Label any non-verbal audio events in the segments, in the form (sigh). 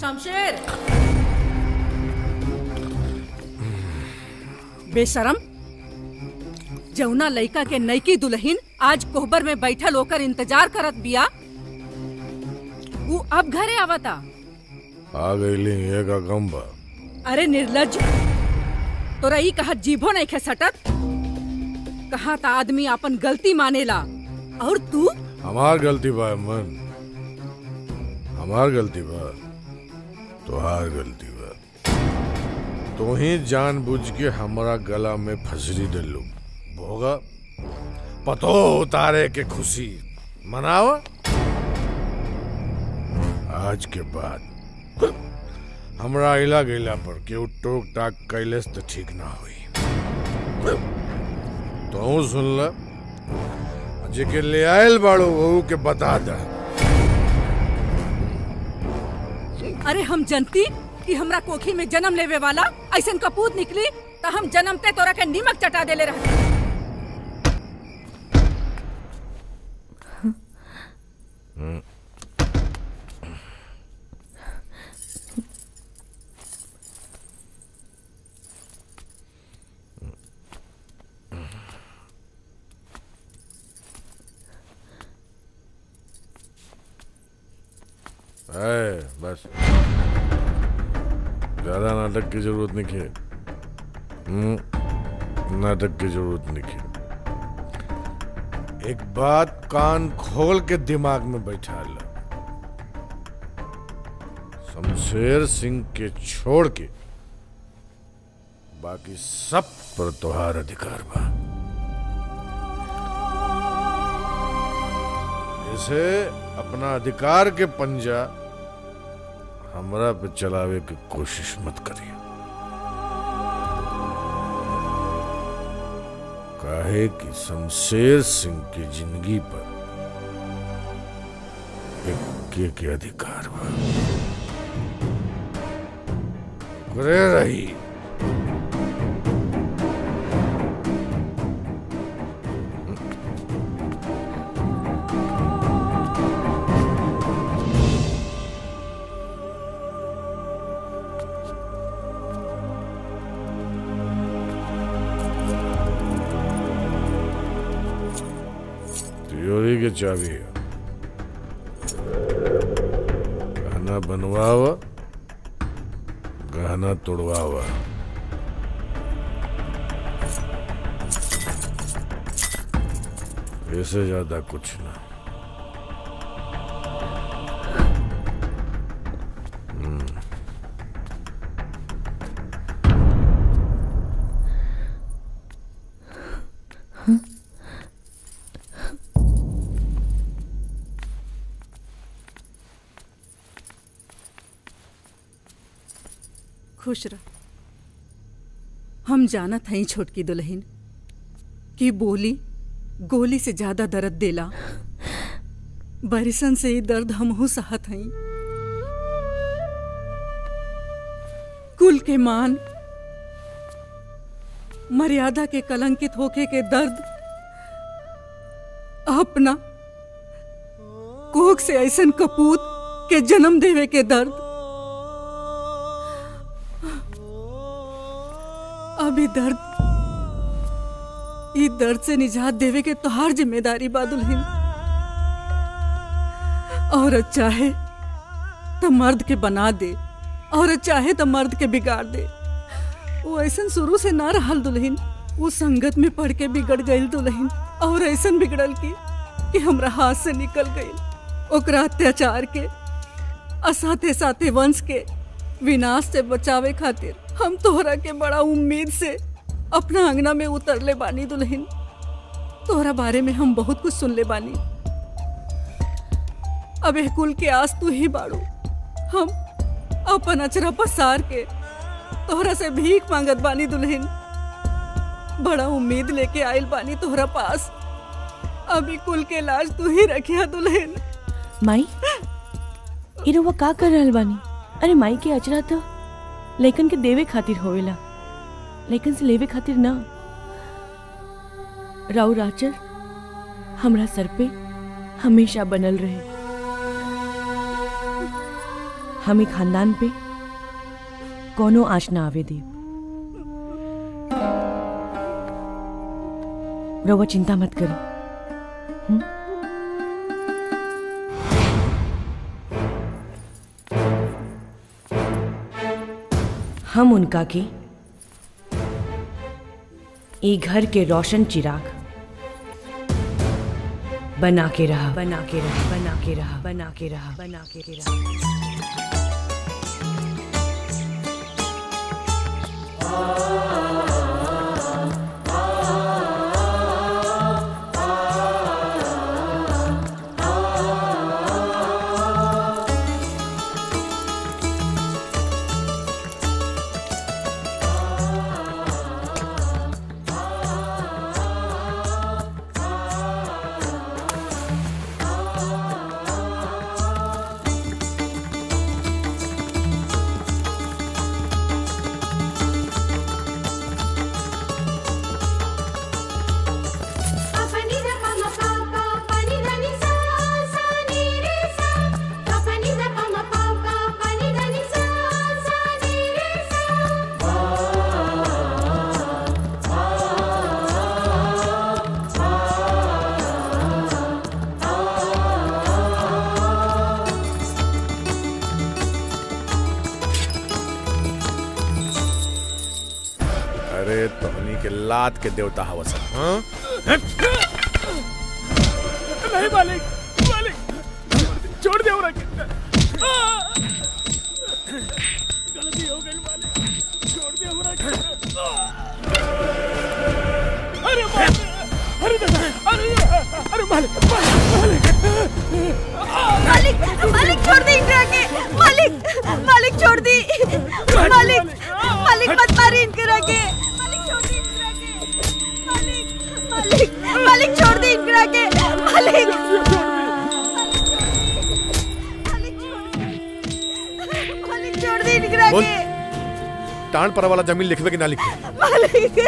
शमशेर। बेशरम जौना लइका के नईकी दुल्हन आज कोहबर में बैठल होकर इंतज़ार करत बिया। वो अब घरे आवता। आ गईली एक गम अरे निर्लज तोरा ई कहा जीभो नहीं खे सटत? कहा था आदमी अपन गलती मानेला और तू हमार गलती बा मन। हमार गलती बा तोहार गलती बा तू ही जानबूझ के हमारा गला में फसरी दिलू। भोगा, पतो उतारे के खुशी। मनावा आज के बाद, हमरा इला गईला पर केहू टोक टाक कैले तो ठीक ना हुई। तो सुन ल जेके ले आयल बाड़ो, वहू के बता दे। अरे, हम जनती कि हमरा कोखी में जन्म लेवे वाला ऐसन कपूत निकली तो हम जन्मते तोरा के नीमक चटा देले रहते है बस ज़्यादा नाटक की ज़रूरत नहीं है। हम्म, नाटक की ज़रूरत नहीं है। एक बात कान खोल के दिमाग में बैठा ला। शमशेर सिंह के छोड़ के बाकी सब पर तोहार अधिकार बा। इसे अपना अधिकार के पंजा हमरा पे चलावे की कोशिश मत करिए काहे कि शमशेर सिंह की ज़िंदगी पर एक के अधिकार बा रही तिजोरी के चाबी है। गहना बनवावा गहना तोड़वावा। इससे ज़्यादा कुछ ना। खुश रह। हम जानत हई छोटकी दुल्हन, कि बोली गोली से ज़्यादा दर्द देला। बरिसन से ही दर्द हमहू सहत हई कुल के मान, मर्यादा के कलंकित होके के दर्द, अपना कोख से ऐसन कपूत के जन्म देवे के दर्द। अभी दर्द ई दर्द से निजात देवे के तोहार ज़िम्मेदारी बा दुल्हन औरत चाहे तो मर्द के बना दे औरत चाहे तो मर्द के बिगाड़ दे। वो ऐसन शुरू से ना रहल दुल्हन वो संगत में पढ़ के बिगड़ गई दुल्हन, और ऐसा बिगड़ल की, कि हमरा हाथ से निकल गई। ओकरा अत्याचार के और साथे साथे वंश के विनाश से बचावे खातिर हम तोहरा के बड़ा उम्मीद से अपना अंगना में उतरले बानी दुल्हन। तोहरा बारे में हम बहुत कुछ सुनले बानी। अब कुल के आस तू ही बाड़ू। हम अपन अचरा पसार के तोहरा से भीख मांगत बानी दुल्हन। बड़ा उम्मीद लेके आइल बानी तोहरा पास। अभी कुल के लाज तू ही रखिया दुल्हन। माई ई रउआ का कर रहल बानी? अरे माई के अचरा तो लइकन के देवे खातिर होवेला लइकन से लेवे खातिर ना। राउ राचर हमरा सर पे हमेशा बनल रहे। हमें खानदान पे कोनो आँच ना आवे दे। रउआ चिंता मत करो। हम उनका की। ई घर के रोशन चिराग। बना के रहा। बना के रहा। बना के रहा। बना के रहा। बना के रहा। Papani लात के देवता हवस हाँ? नहीं मालिक मालिक छोड़ दे और गलती हो गई मालिक छोड़ दे अरे मालिक अरे दादा अरे अरे मालिक मालिक मालिक। मालिक छोड़ दे इनकरा के। मालिक मालिक छोड़ दी। मालिक मालिक टाण पर वाला ज़मीन लिखवे के ना लिखे मालिक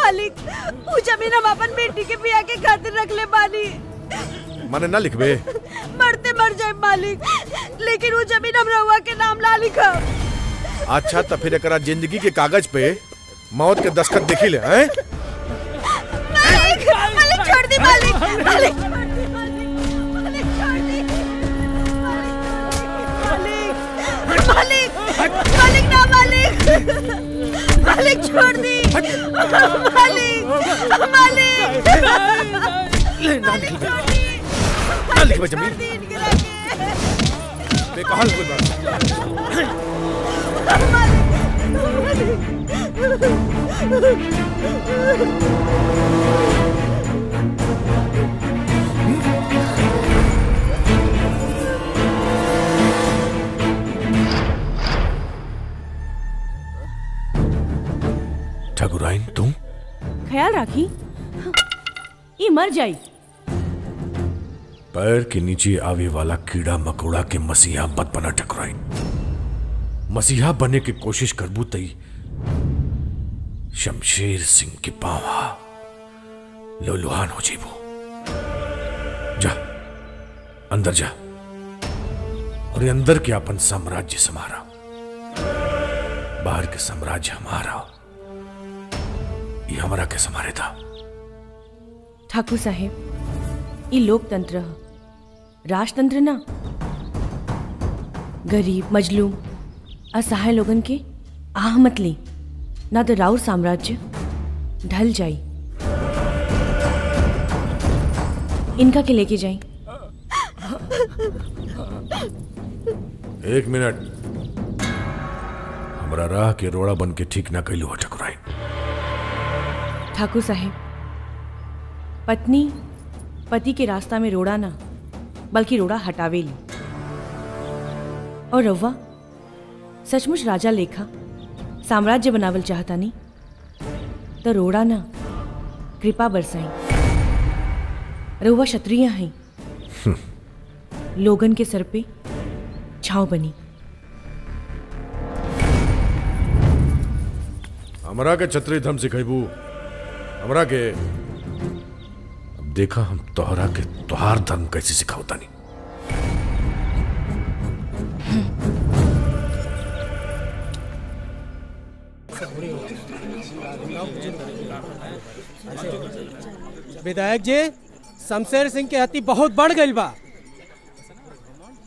मालिक वो ज़मीन हम अपन बेटी के बिया के खातिर रख ले बानी। माने ना लिखवे? मरते मर जाए मालिक लेकिन वो ज़मीन हम रहुआ के नाम ला लिखा। अच्छा तो फिर एकरा ज़िंदगी के कागज़ पे मौत के दस्तखत देखी ले हैं? मालिक छोड़ दी। मालिक मालिक। ना लिखवे छोड़ दी। ना लिखवे ठकुराइन तुम? ख्याल राखी। ये मर जाई। पैर के नीचे आवे वाला कीड़ा मकोड़ा के मसीहा मत बना ठकुराइन मसीहा बने की कोशिश करबू तई। शमशेर सिंह के पावा। लोलुहान हो जीबो जा अंदर जा। और अंदर के अपन साम्राज्य समारा बाहर के साम्राज्य हमारा। ये हमारा के समारे था? ठाकुर साहेब ये लोकतंत्र राजतंत्र ना? गरीब मजलूम असहाय लोगन के आह मत ली। ना तो राउर साम्राज्य ढल जाई इनका के लेके जाई एक मिनट। हमारा राह के रोड़ा बन के ठीक ना कैलू हो ठकुराई। ठाकुर साहेब पत्नी पति के रास्ता में रोड़ा ना बल्कि रोड़ा हटावे ली। और रव्वा सचमुच राजा लेखा साम्राज्य बनावल चाहता नहीं तो रोड़ा ना कृपा बरसाई। रउआ क्षत्रिय हैं। लोगन के सर पे छाव बनी। हमरा के छतरी धम सिखेबू। हमरा के। अब देखा हम तोहरा के तोहार धर्म कैसे सिखावता नहीं विधायक जी शमशेर सिंह के हत्ती बहुत बढ़ गई बा।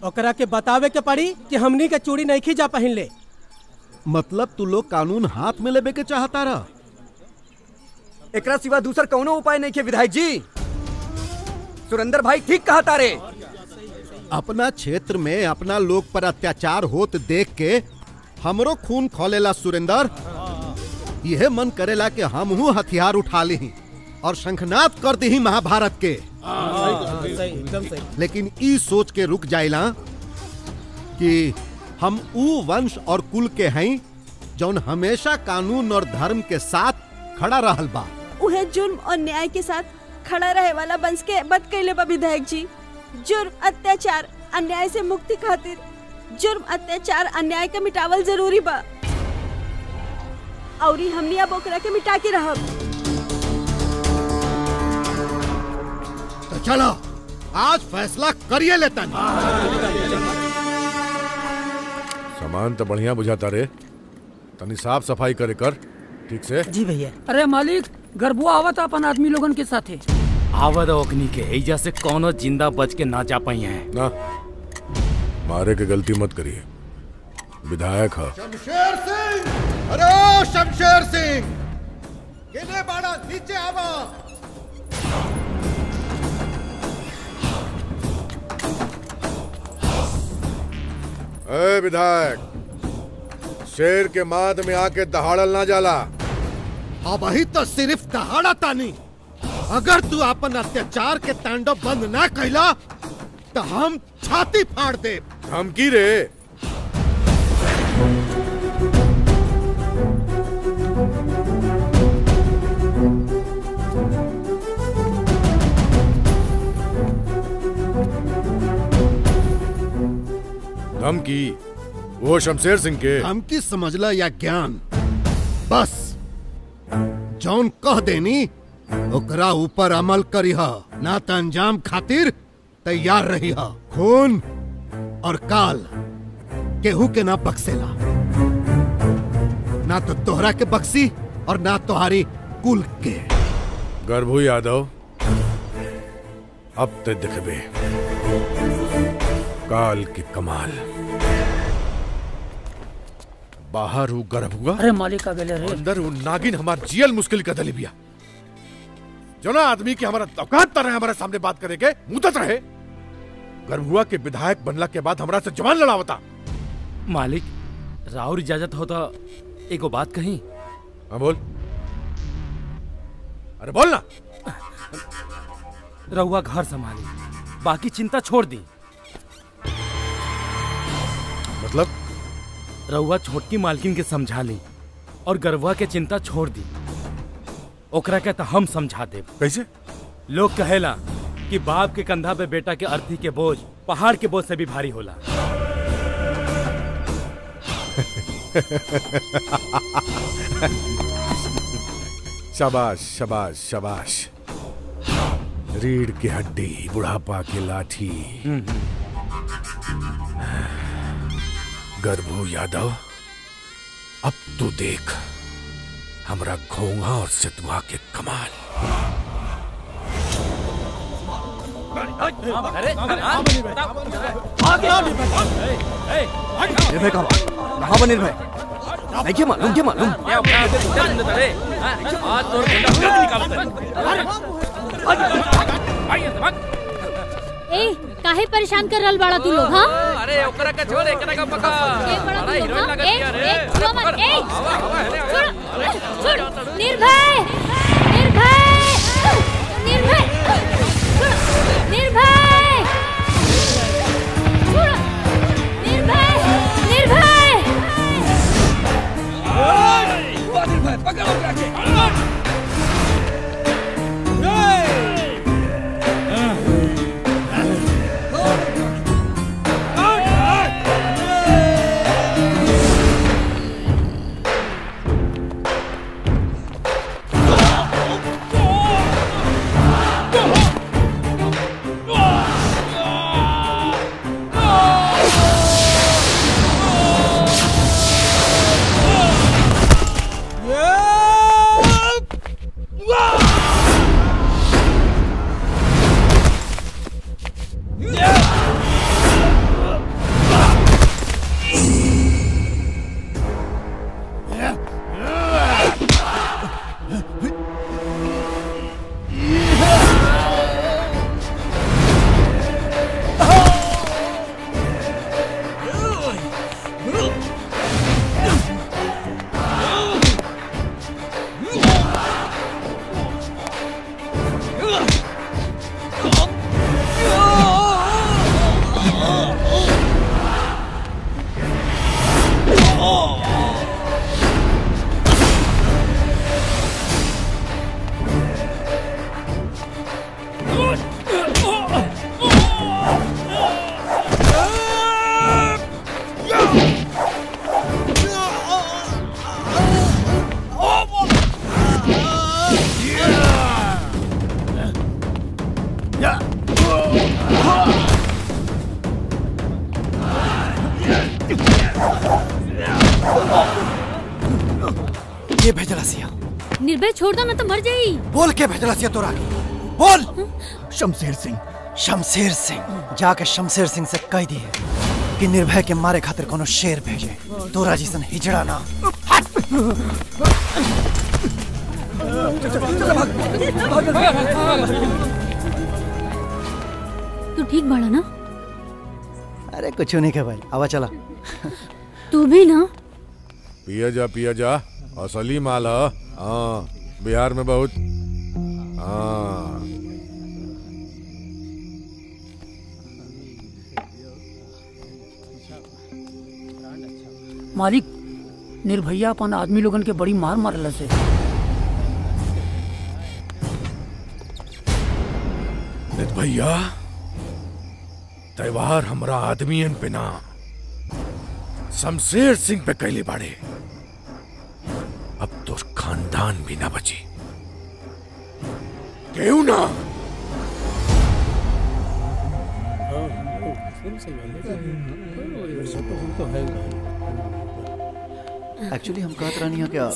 ओकरा के बतावे के पड़ी कि हमनी के चूड़ी नहीं जा पहन ले मतलब तू लोग कानून हाथ में लेबे के चाहता रहा। एकरा सिवा दूसर कौनो उपाय नहीं विधायक जी? सुरेंद्र भाई ठीक कहा तारे। अपना क्षेत्र में अपना लोग पर अत्याचार होत देख के हमरो खून खोलेला सुरेंद्र। यह मन करेला कि हम हथियार उठा ली और शंखनाद कर दी महाभारत के। लेकिन ई सोच के रुक जाइला कि हम ऊ वंश और कुल के हैं, जौन हमेशा कानून और धर्म के साथ खड़ा रहल बा। उहे जुर्म और न्याय के साथ खड़ा रहे वाला वंश के बद कैले बा विधायक जी। जुर्म अत्याचार अन्याय से मुक्ति खातिर। जुर्म अत्याचार अन्याय के मिटावल ज़रूरी बा। औरी हमनी अब ओकरा के मिटा के रहब। तो चलो आज फैसला करिए लेता सामान तो बढ़िया बुझाता रे। तनी साफ़ सफ़ाई करे कर। ठीक से? जी भैया। अरे मालिक गरबुआ आवत अपन आदमी लोगन के साथे। आवद ओकनी के एजा से कोनो ज़िंदा बच के ना जा पाई है। ना। मारे के गलती मत करिए। विधायक है। शमशेर सिंह! अरे शमशेर सिंह! केने बाड़ा नीचे आवा। ए विधायक शेर के माद में आके दहाड़ल ना जाला। अब ही तो सिर्फ़ दहाड़ा तानी अगर तू अपन अत्याचार के तांडव बंद ना कैला तो हम छाती फाड़ दे धमकी रे? धमकी वो शमशेर सिंह के। धमकी समझला या ज्ञान? बस। जौन कह देनी, ओकरा ऊपर अमल करीह। ना तो अंजाम खातिर तैयार रही खून और काल केहू के ना बक्सेला। ना तो तोहरा के बक्सी और ना तुम्हारी कुल के। गर्भू यादव, अब ते दिखबे। काल की कमाल। बाहर हूँ गर्भ हुआ। अरे मालिक आ गेले रे। अंदर हूँ नागिन हमार जियल मुश्किल का दली बिया। जो ना आदमी की हमारा औकात तर है हमारे सामने बात करे के मुदत रहे। गर्भुआ के विधायक बनला के बाद हमरा से जवान लड़ावता। मालिक राउर इजाज़त हो तो एगो बात कही। हाँ बोल। अरे बोल ना। रहुआ घर संभाली। बाकी चिंता छोड़ दी। मतलब? रहुआ छोटकी मालकिन के समझा ली और गरवा के चिंता छोड़ दी। ओकरा के हम समझा दे कैसे? लोग कहेला कि बाप के कंधा पे बेटा के अर्थी के बोझ पहाड़ के बोझ से भी भारी होला। शाबाश शाबाश शाबाश। रीढ़ की हड्डी बुढ़ापा की लाठी। गर्भू यादव अब तू देख हमरा घोंघा और सितुआ के कमाल। निर्भय कहाँ? कहाँ निर्भय क्या मालूम क्या मालूम। ए काहे परेशान कर रहल बाड़ा तू लोग हाँ अरे ओकरा का छोड़ एकरा का पकड़ ए बड़ा तू लोग हाँ? लगत ए ए मत ए छोड़ छोड़ निर्भय निर्भय निर्भय निर्भय निर्भय निर्भय निर्भय पकड़ो निर्भय छोड़ दो ना तो मर जाई बोल के भेजला सिया तोरा। बोल। शमशेर सिंह शमशेर सिंह। जाके शमशेर सिंह से कह दिए कि निर्भय के मारे खातिर कोनो शेर भेजे। तोरा जैसन हिजड़ा ना। तू ठीक बाड़ा ना? अरे कुछ नहीं के भाई आवा चला। तू भी ना? पिया जा पिया जा। असली माल ह हाँ। बिहार में बहुत। हाँ। मालिक निर्भैया अपन आदमी लोगन के बड़ी मार मारल से। नित भैया त्योहार हमरा आदमियन पे ना शमशेर सिंह पे कैले बाड़े। खानदान भी ना बची। केहू ना। एक्चुअली हम कहत रहनी है क्या?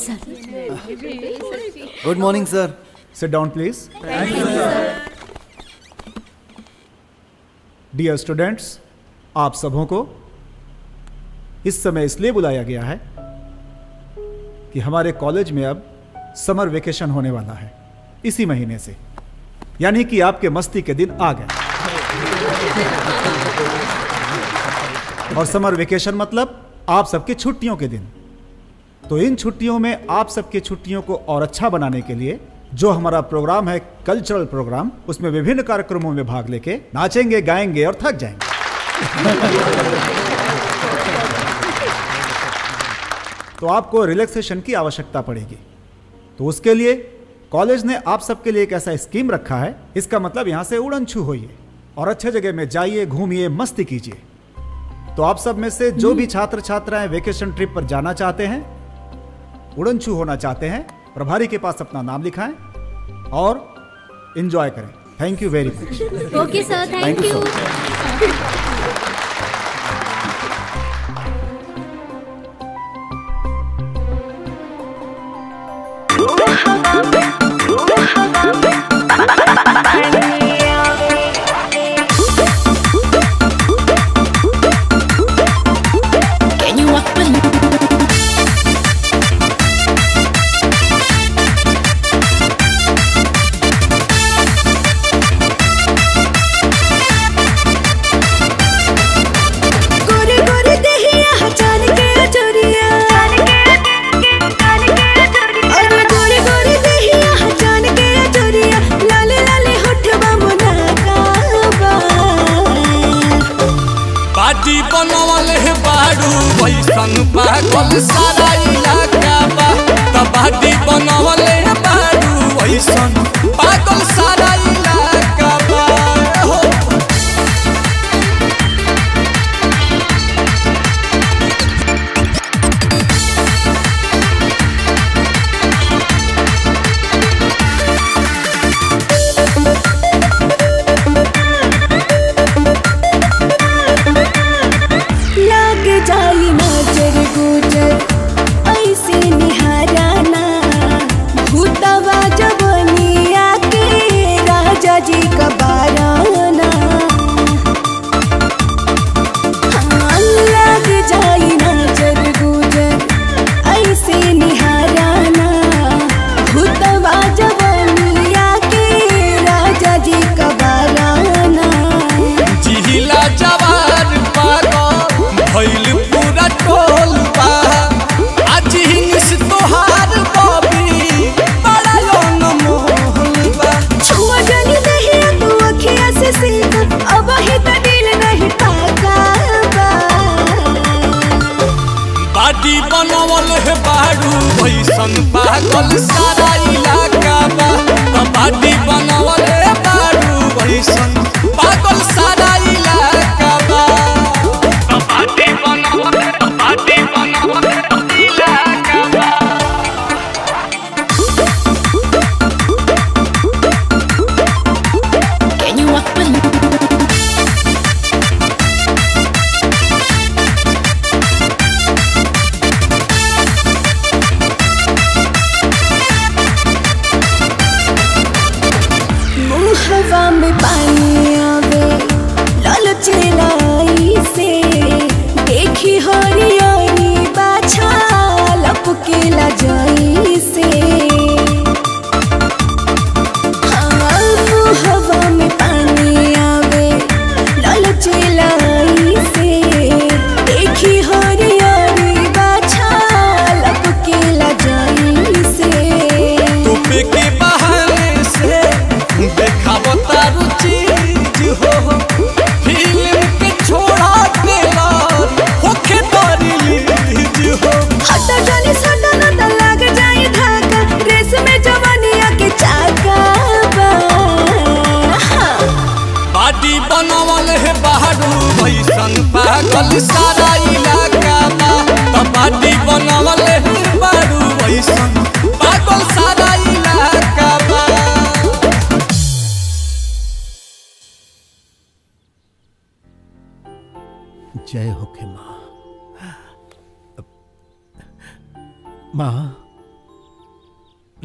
Good morning sir sit down please dear students आप सबों को इस समय इसलिए बुलाया गया है कि हमारे कॉलेज में अब समर वेकेशन होने वाला है। इसी महीने से। यानी कि आपके मस्ती के दिन आ गए। और समर वेकेशन मतलब आप सबकी छुट्टियों के दिन। तो इन छुट्टियों में आप सबकी छुट्टियों को और अच्छा बनाने के लिए जो हमारा प्रोग्राम है, कल्चरल प्रोग्राम, उसमें विभिन्न कार्यक्रमों में भाग लेके नाचेंगे, गाएँगे और थक जाएँगे। तो आपको रिलैक्सेशन की आवश्यकता पड़ेगी। तो उसके लिए कॉलेज ने आप सबके लिए एक ऐसा स्कीम रखा है। इसका मतलब यहाँ से उड़न छू होइए और अच्छे जगह में जाइए घूमिए मस्ती कीजिए। तो आप सब में से जो भी छात्र छात्राएँ वेकेशन ट्रिप पर जाना चाहते हैं उड़न छू होना चाहते हैं प्रभारी के पास अपना नाम लिखाएँ और इंजॉय करें। Thank you very much okay sir thank you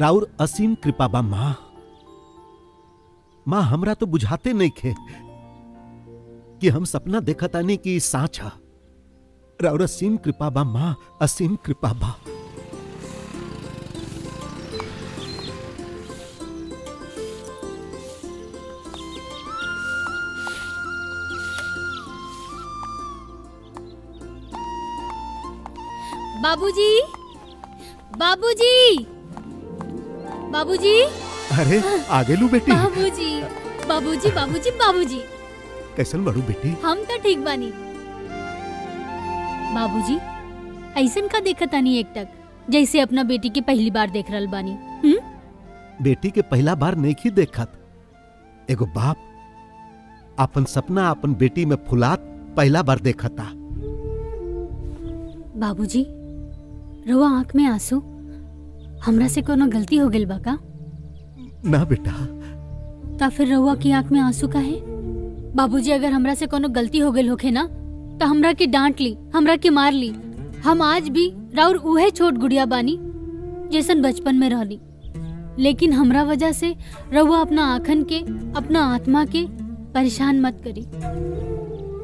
राउर असीम कृपा बा, माँ। माँ, हमरा तो बुझाते नहीं खे कि हम सपना देखा तानी कि साँच राउर असीम कृपा बा, माँ, असीम कृपा बा। बाबूजी बाबूजी। बाबूजी? अरे आगे लू बेटी। बाबूजी बाबूजी बाबूजी बाबूजी। कैसन बड़ू बेटी? हम तो ठीक बानी। बाबूजी ऐसन का देखत आनी एक टक जैसे अपना बेटी के पहली बार देख रहल बानी। हम्म? बेटी के पहला बार नहीं देखत। एगो बाप अपन सपना अपन बेटी में फुलात पहला बार देखता। बाबूजी रवा आँख में आँसू। हमरा से कोनो गलती हो गइल बा का? ना बेटा। ता फिर रउआ की आँख में आँसू का है? बाबूजी अगर हमरा से कोनो गलती हो गइल होखे ना तो हमरा के डांट ली हमरा के मार ली। हम आज भी राउर उहे छोट गुड़िया बानी जैसन बचपन में रहली। लेकिन हमरा वजह से रउआ अपना आखन के अपना आत्मा के परेशान मत करी।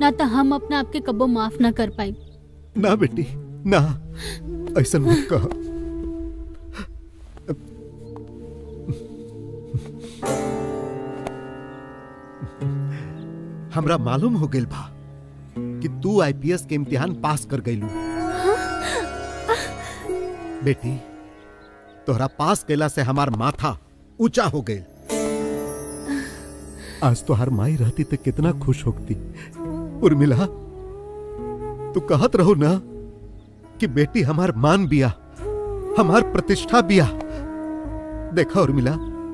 ना तो हम अपना आपके कबो माफ़ ना कर पाई। ना बेटी ना। ऐसा मत कह। हमरा मालूम हो गइल बा कि तू आईपीएस के इम्तिहान पास कर गइलू बेटी, तोहरा पास कैला से हमार माथा ऊँचा हो गइल आज तोहार माई रहती तो कितना खुश होती उर्मिला, तू कहत रहो ना कि बेटी हमार मान बिया, हमार प्रतिष्ठा बिया। देखा उर्मिला,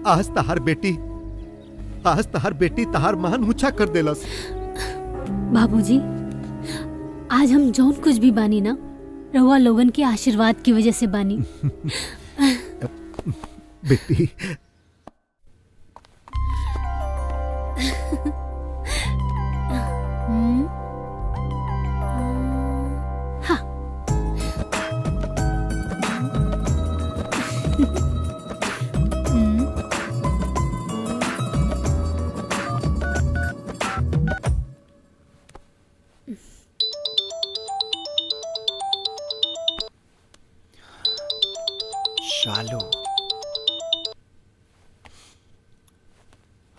आज तहार बेटी आज तहार बेटी तहार मान ऊँचा कर देलस। बाबूजी आज हम जौन कुछ भी बानी ना रहुआ लोगन के आशीर्वाद की वजह से बानी। बेटी।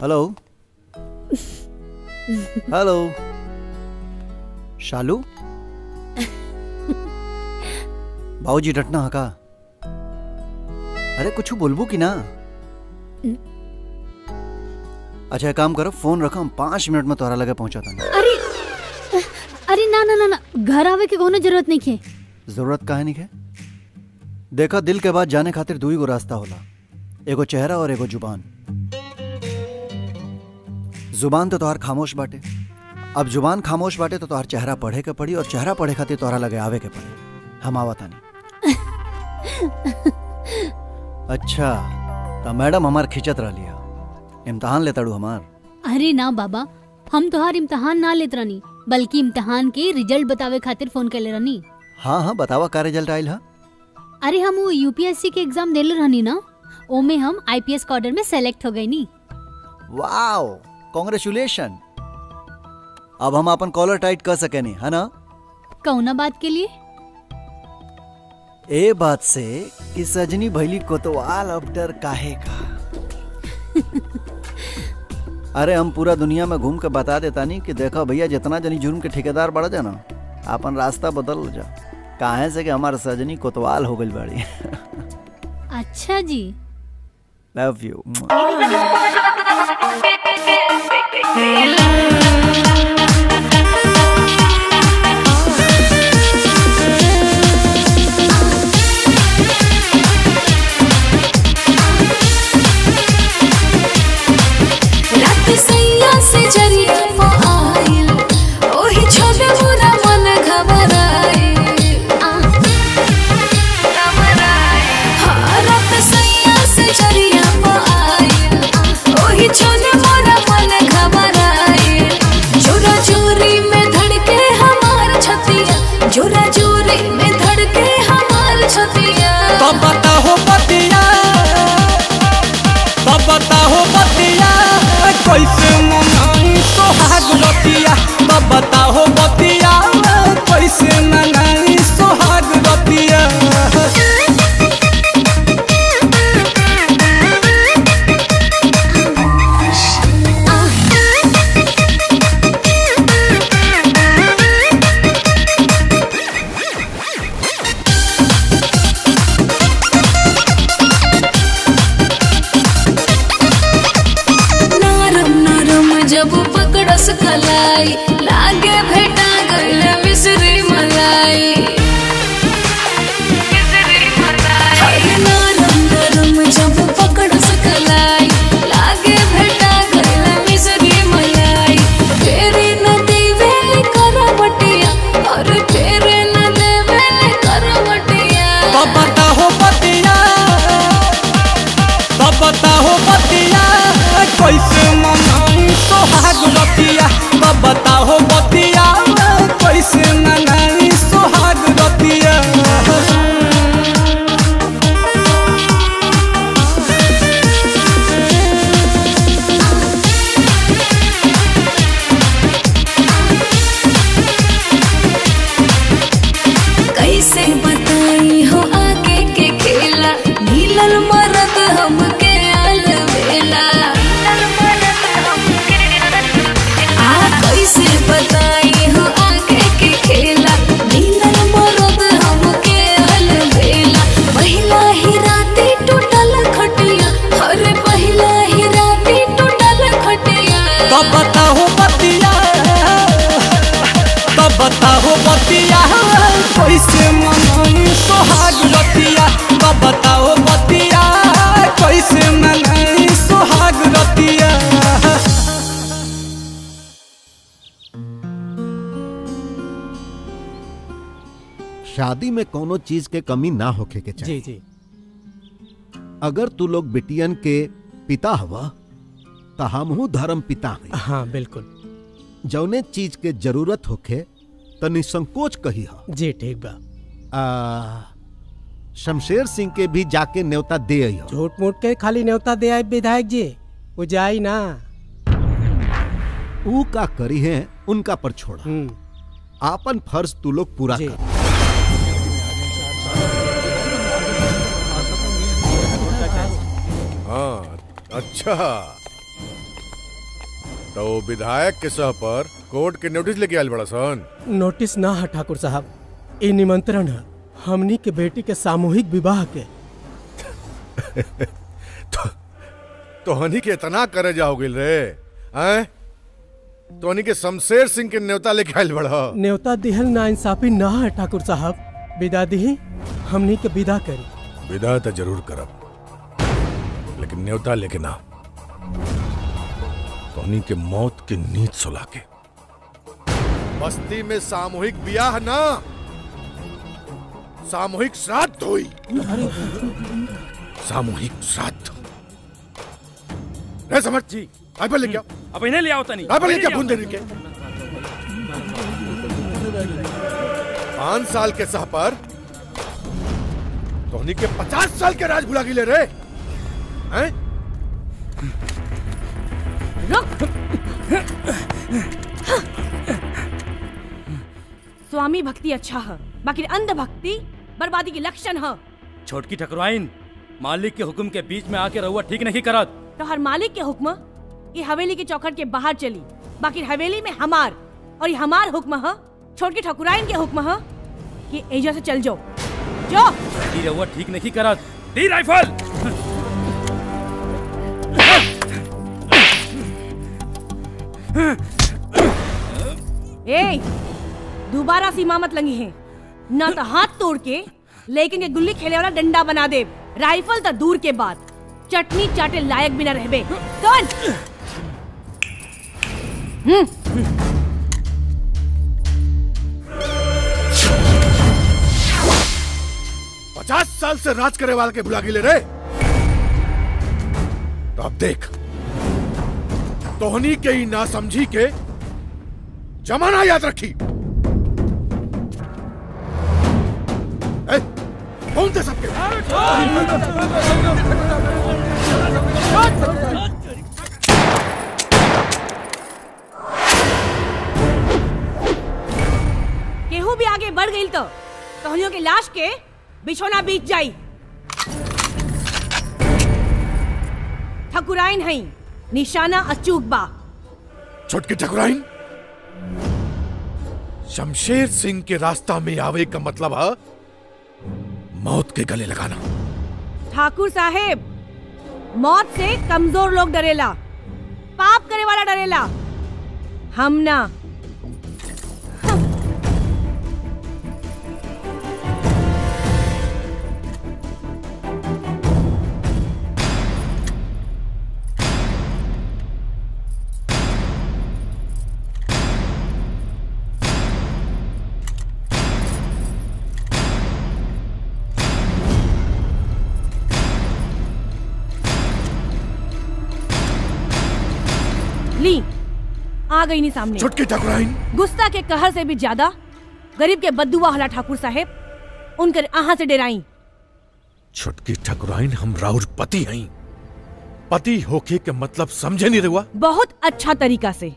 हेलो हेलो शालू बाबूजी डटना हका अरे कुछ बोलबू कि ना अच्छा एक काम करो फ़ोन रखो हम पाँच मिनट में तोहरा लगे पहुँचा था अरे अरे ना ना ना ना घर आवे के कोनो ज़रूरत नहीं है ज़रूरत काहे नहीं है देखा दिल के बाद जाने खातिर दू ही गो रास्ता होला एगो चेहरा और एगो ज़ुबान ज़ुबान तो तोहार खामोश बाटे। अब ज़ुबान खामोश बाटे तो तोहार चेहरा पढ़े के पड़ी और चेहरा पढ़े खातिर तोहरा लगे आवे के पड़ी। हम आवता नहीं (laughs) अच्छा तो मैडम हमार खिंचत रह लिया इम्तहान लेताड़ू हमार। अरे ना बाबा हम तोहार इम्तहान ना लेत रहनी बल्कि इम्तहान के रिज़ल्ट बतावे खातिर फ़ोन कैले रहनी। हाँ हाँ बतावा का रिज़ल्ट आयल हा? अरे हम वो यूपीएससी के एग्ज़ाम देले रहनी ना ओमे हम आईपीएस का ऑर्डर में सेलेक्ट हो गई नी वाओ! कॉन्ग्रेचुलेशन अब हम अपन कॉलर टाइट कर सके नहीं है ना? कौना बात के लिए? ए बात से कि सजनी भैली कोतवाल अब डर काहे का अरे हम पूरा दुनिया में घूम के बता देता नहीं कि देखो भैया जितना जनी जुर्म के ठेकेदार बढ़ जा ना अपन रास्ता बदल जा। काहे से कि हमार सजनी कोतवाल हो गई बड़ी (laughs) अच्छा जी। लव यू (laughs) से ज़रिया बताहो बतिया। तो बताओ बतिया। कैसे मनाई सोहाग रतिया तो बताओ बतिया। कैसे मनाई सोहाग बतिया कैसे मनाई रतिया बताओ बतिया कैसे मनाई रतिया शादी में कोनो चीज़ के कमी ना होखे के चाहिए जी जी। अगर तू लोग बिटियन के पिता हवा तो हमहू धर्म पिता हैं। हाँ बिल्कुल। जौने चीज़ के ज़रूरत होखे तो निसंकोच कही हा। जी ठीक बा। आ, शमशेर सिंह के भी जाके न्योता दे आई झूठ मूठ के खाली न्योता दे आए विधायक जी वो जाई ना। ऊ का करी है उनका पर छोड़ा। आपन फ़र्ज़ तू लोग पूरा कर। हाँ अच्छा। तो विधायक के सह पर कोर्ट के नोटिस लेके आयल बड़ा सन। नोटिस ना है ठाकुर साहब। ये निमंत्रण है हमनी के बेटी के सामूहिक विवाह के। (laughs) तो तो हनी के इतना करे जाओगे रे हैं? तो हनी के शमशेर सिंह के न्योता लेके आयल बड़ा। न्योता दिहल ना इंसाफी ना है ठाकुर साहब। विदा दी हमनी के विदा करी। विदा तो ज़रूर करब लेकिन न्योता लेके ना। तोहनी के मौत के नींद सुला के। बस्ती में सामूहिक ब्याह ना। सामूहिक श्राद्ध हुई। सामूहिक श्राद्ध। रे समझ जी राइफल लेके आओ। अब इन्हें ले आओ तनी। लेके आओ बूंदे के पाँच साल के सह पर तोहनी के पचास साल के राज भुला ले रे। हैं? स्वामी भक्ति अच्छा है बाकी अंध भक्ति बर्बादी की लक्षण है। छोटकी ठकुराइन मालिक के हुक्म के बीच में आके रहुआ ठीक नहीं करत। तो हर मालिक के हुक्म ये हवेली के चौखट के बाहर चली बाकी हवेली में हमार और ये हमार हुक्म है छोटकी ठकुराइन के हुक्म है कि एजा से चल जाओ। जो रहुआ ठीक नहीं करत। दी राइफल! (laughs) ए दोबारा सीमा मत लंगी है। ना तो हाथ तोड़ के, लेकिन ये गुल्ली खेले वाला डंडा बना दे। राइफल तो दूर के बाद। चटनी चाटे लायक भी ना सुन हम्म। पचास साल से राज करे वाले के भुला गिले रे तो अब देख। तोहनी के ही ना समझी के जमाना याद रखी। कौन थे सबके केहू भी आगे बढ़ गई तो? तोहनियों के लाश के बिछोना बीत जाई। ठकुराइन हई निशाना अचूक बा छोटके ठकुराइन शमशेर सिंह के रास्ता में आवे का मतलब है मौत के गले लगाना। ठाकुर साहेब, मौत से कमज़ोर लोग डरेला, पाप करे वाला डरेला। हम ना आ गई नहीं सामने। छुटकी ठकुराइन गुस्सा के कहर से भी ज़्यादा गरीब के बद्दुआ हला ठाकुर साहेब उनकर आहा से डेराई। छुटकी ठकुराइन हम राउर पति हई पति होके के मतलब समझे नहीं रहुआ। बहुत अच्छा तरीका से।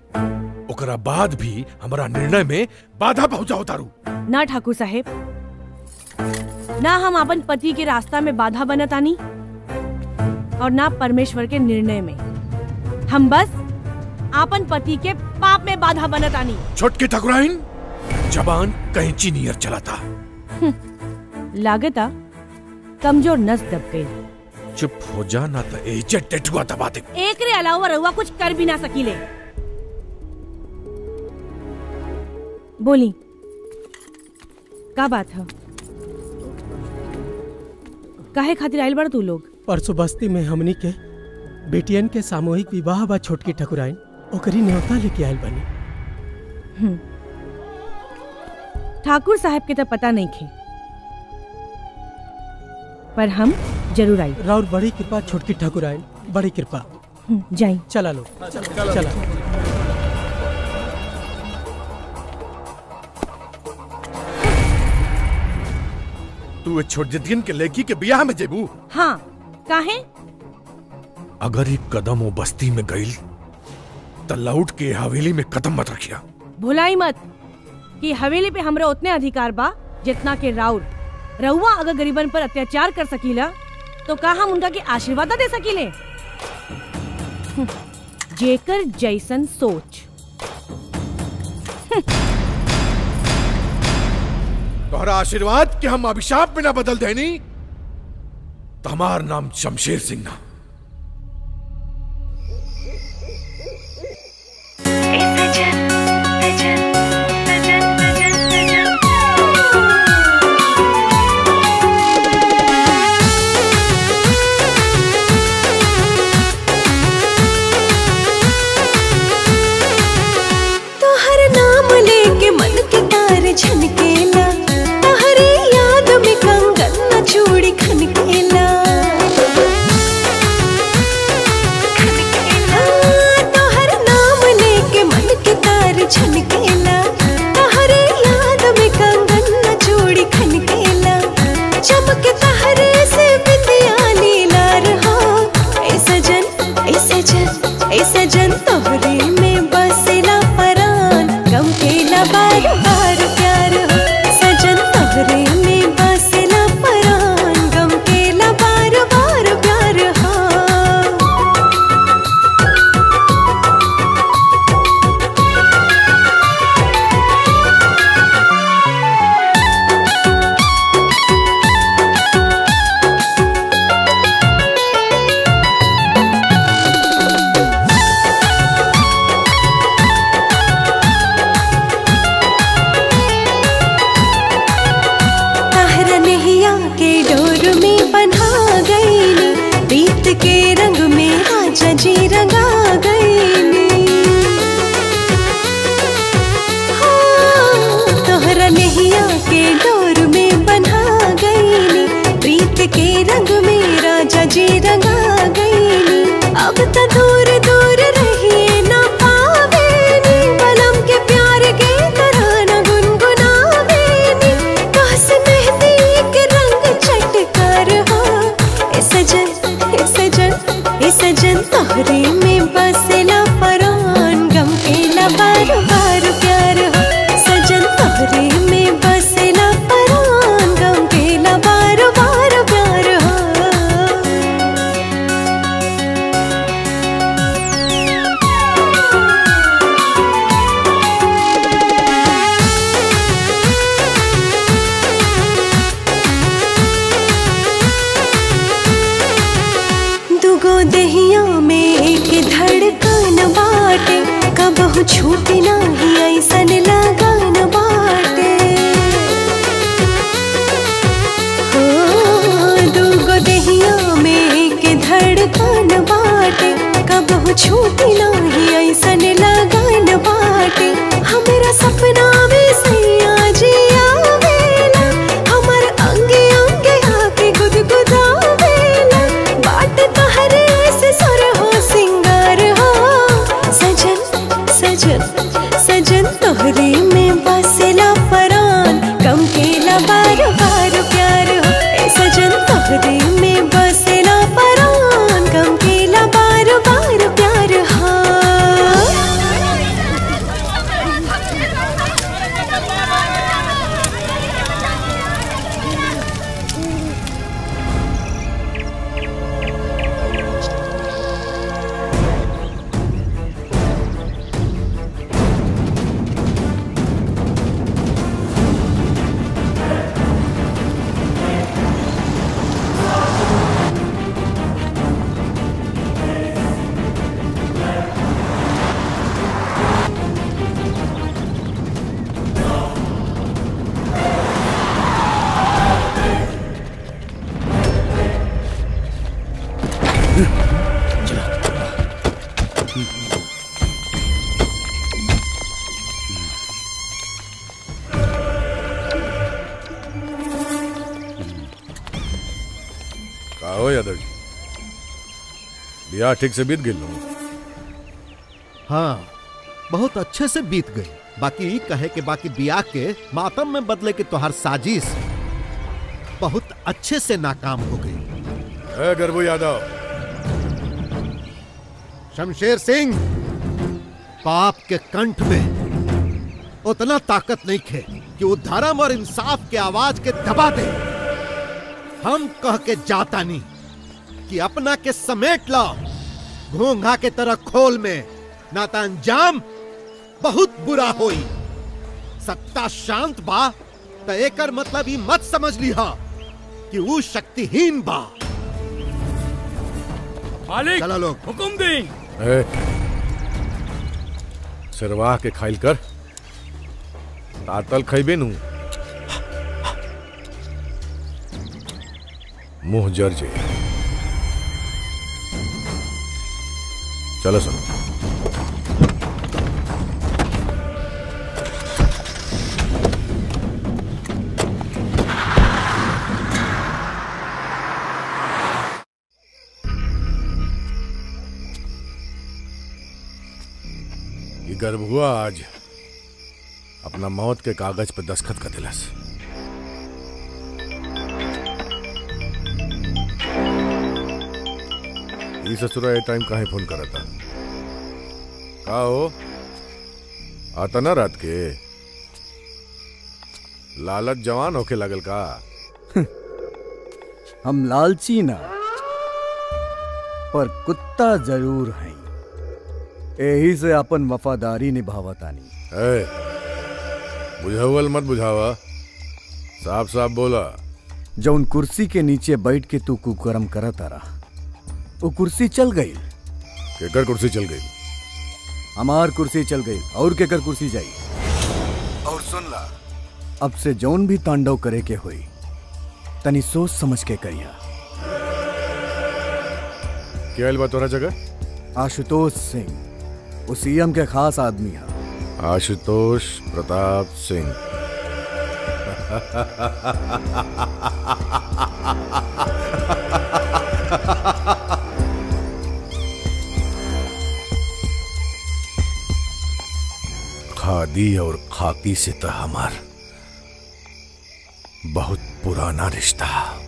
ओकरा बाद भी हमारा निर्णय में बाधा पहुँचा तारू ना ठाकुर साहेब ना हम अपन पति के रास्ता में बाधा बनतानी और ना परमेश्वर के निर्णय में। हम बस आपन पति के पाप में बाधा बनतानी छोटकी ठकुराइन जबान कैंची नियर चलाता। लागता कमज़ोर नस दब गई चुप हो जा ना तो एजे टेटुआ दबा दे एक रे अलावा रहुआ कुछ कर भी ना सकीले। बोली का बात है? काहे खातिर आइल बड़ तू लोग? परसों बस्ती में हमनी के बेटियन के सामूहिक विवाह बा छोटकी ठकुराइन ओकरी न्योता लेके आयल बनी। हम्म। ठाकुर साहब के तो पता नहीं थे। पर हम ज़रूर आई। राउर बड़ी कृपा छोटकी ठाकुर आयल बड़ी कृपा। हम्म, जाई हाँ, चला लो। चला, चला। छोट छोटियन के लेकी के ब्याह में जेबू। हाँ काहे? अगर एक कदम वो बस्ती में गई लाउट के हवेली में कदम मत रखिया। भुलाई मत। कि हवेली पे हमरे उतने अधिकार बा जितना के राउर। रहुआ अगर गरीबन पर अत्याचार कर सकीला तो का हम उनका के आशीर्वाद दे सकीले? हम्म, जेकर जैसन सोच। हम्म। तोहरा आशीर्वाद के हम अभिशाप बिना बदल देनी? तुम्हार नाम शमशेर सिंह ना Yeah. ठीक से बीत गिल हाँ बहुत अच्छे से बीत गई। बाकी कहे के बाकी बियाह के मातम में बदले के तोहार साजिश बहुत अच्छे से नाकाम हो गई। गर्भू यादव शमशेर सिंह पाप के कंठ में उतना ताकत नहीं खे कि वो धर्म और इंसाफ के आवाज़ के दबा दे। हम कह के जाता नहीं कि अपना के समेट लाओ। घोंघा के तरह खोल में ना तो अंजाम बहुत बुरा होई। सत्ता शांत बा तो एकर मतलब ही मत समझ लिहा कि वो शक्तिहीन बा। मालिक चलो लोग। हुकुम दी। सिरवाह के खाइल कर। तातल खैबे नु। मुँह जर चलो सर। गर्भ हुआ आज। अपना मौत के कागज़ पर दस्खत कर दिलस। ई ससुरा टाइम काहे फ़ोन करता का हो आता ना रात के लालच जवान होके लगल का हम लालची ना पर कुत्ता ज़रूर हैं यही से अपन वफादारी निभावतानी बुझावल मत बुझावा साफ़ साफ़ बोला जौन कुर्सी के नीचे बैठ के तू कुकर्म करत रहा वो कुर्सी चल गई। केकर कुर्सी चल गई। हमार कुर्सी चल गई और केकर कुर्सी जाई। और सुन ला। अब से जौन भी तांडव करे के होई तनी सोच समझ के करिया। क्या बा तोरा जगह? आशुतोष सिंह वो सीएम के खास आदमी है। आशुतोष प्रताप सिंह। (laughs) खादी और खाकी से तो हमार बहुत पुराना रिश्ता।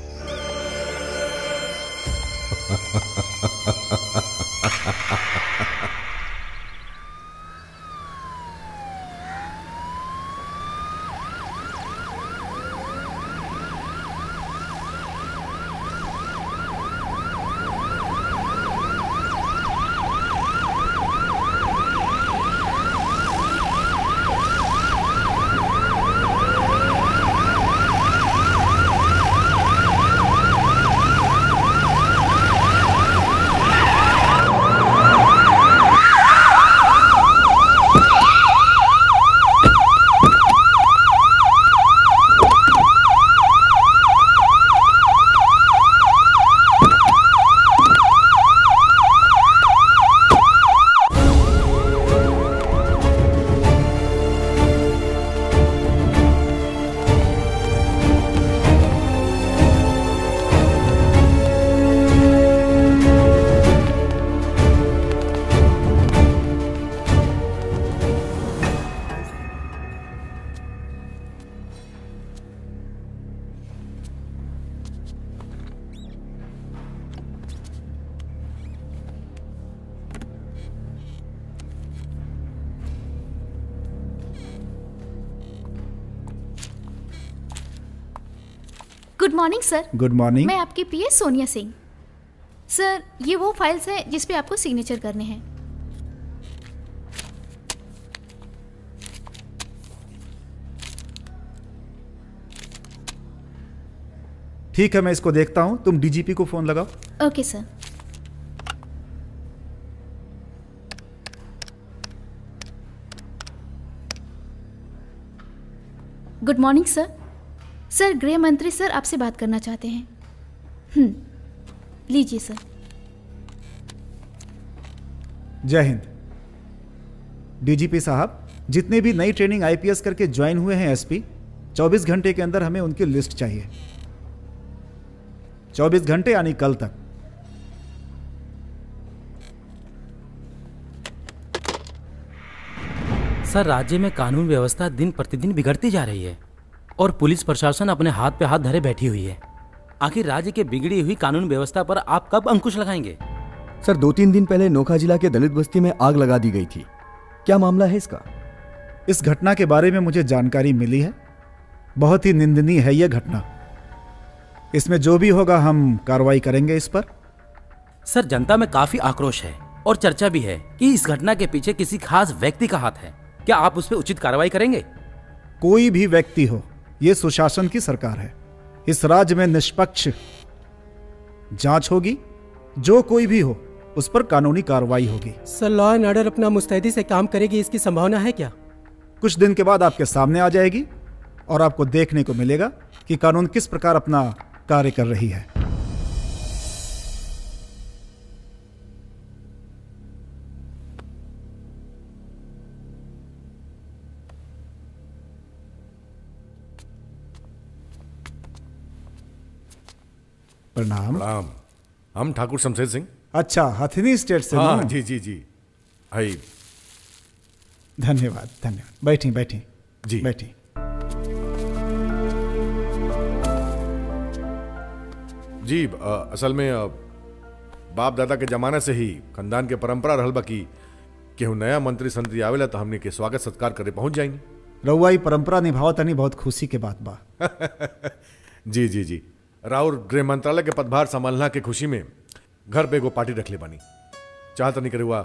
Good (laughs) morning sir. Good morning मैं आपकी पीए सोनिया सिंह। सर ये वो फाइल्स हैं जिस पे आपको सिग्नेचर करने हैं। ठीक है मैं इसको देखता हूँ। तुम डीजीपी को फ़ोन लगाओ। Okay okay, sir. Good morning sir sir गृह मंत्री सर आपसे बात करना चाहते हैं। हम्म, लीजिए सर। जय हिंद। डीजीपी साहब जितने भी नई ट्रेनिंग आईपीएस करके ज्वाइन हुए हैं एसपी 24 घंटे के अंदर हमें उनकी लिस्ट चाहिए। 24 घंटे यानी कल तक। सर राज्य में कानून व्यवस्था दिन प्रतिदिन बिगड़ती जा रही है। और पुलिस प्रशासन अपने हाथ पे हाथ धरे बैठी हुई है। आखिर राज्य के बिगड़ी हुई कानून व्यवस्था पर आप कब अंकुश लगाएँगे? सर दो तीन दिन पहले नोखा जिला के दलित बस्ती में आग लगा दी गई थी। क्या मामला है इसका? इस घटना के बारे में मुझे जानकारी मिली है। बहुत ही निंदनीय है यह घटना। इसमें जो भी होगा हम कार्रवाई करेंगे इस पर। सर जनता में काफ़ी आक्रोश है और चर्चा भी है कि इस घटना के पीछे किसी खास व्यक्ति का हाथ है। क्या आप उस पर उचित कार्रवाई करेंगे? कोई भी व्यक्ति हो यह सुशासन की सरकार है। इस राज्य में निष्पक्ष जाँच होगी। जो कोई भी हो उस पर कानूनी कार्रवाई होगी। सर लॉ एंड ऑर्डर अपना मुस्तैदी से काम करेगी इसकी संभावना है क्या? कुछ दिन के बाद आपके सामने आ जाएगी और आपको देखने को मिलेगा कि कानून किस प्रकार अपना कार्य कर रही है। प्रणाम। प्रणाम। हम ठाकुर शमशेर सिंह। अच्छा हथनी स्टेट से हाँ जी जी जी। आई धन्यवाद धन्यवाद। बैठी बैठी जी। बैठी जी अ, असल में अ, बाप दादा के जमाने से ही खानदान के परंपरा रहल बाकी कि केहू नया मंत्री संतरी आवेला तो हमने के स्वागत सत्कार करे पहुँच जाएँगे रउआ ई परंपरा निभावत तनी बहुत खुशी के बात बा। (laughs) जी जी जी। राउर गृह मंत्रालय के पदभार संभालना के खुशी में घर पे एगो पार्टी रख ले बानी। चाहत नहीं करे हुआ।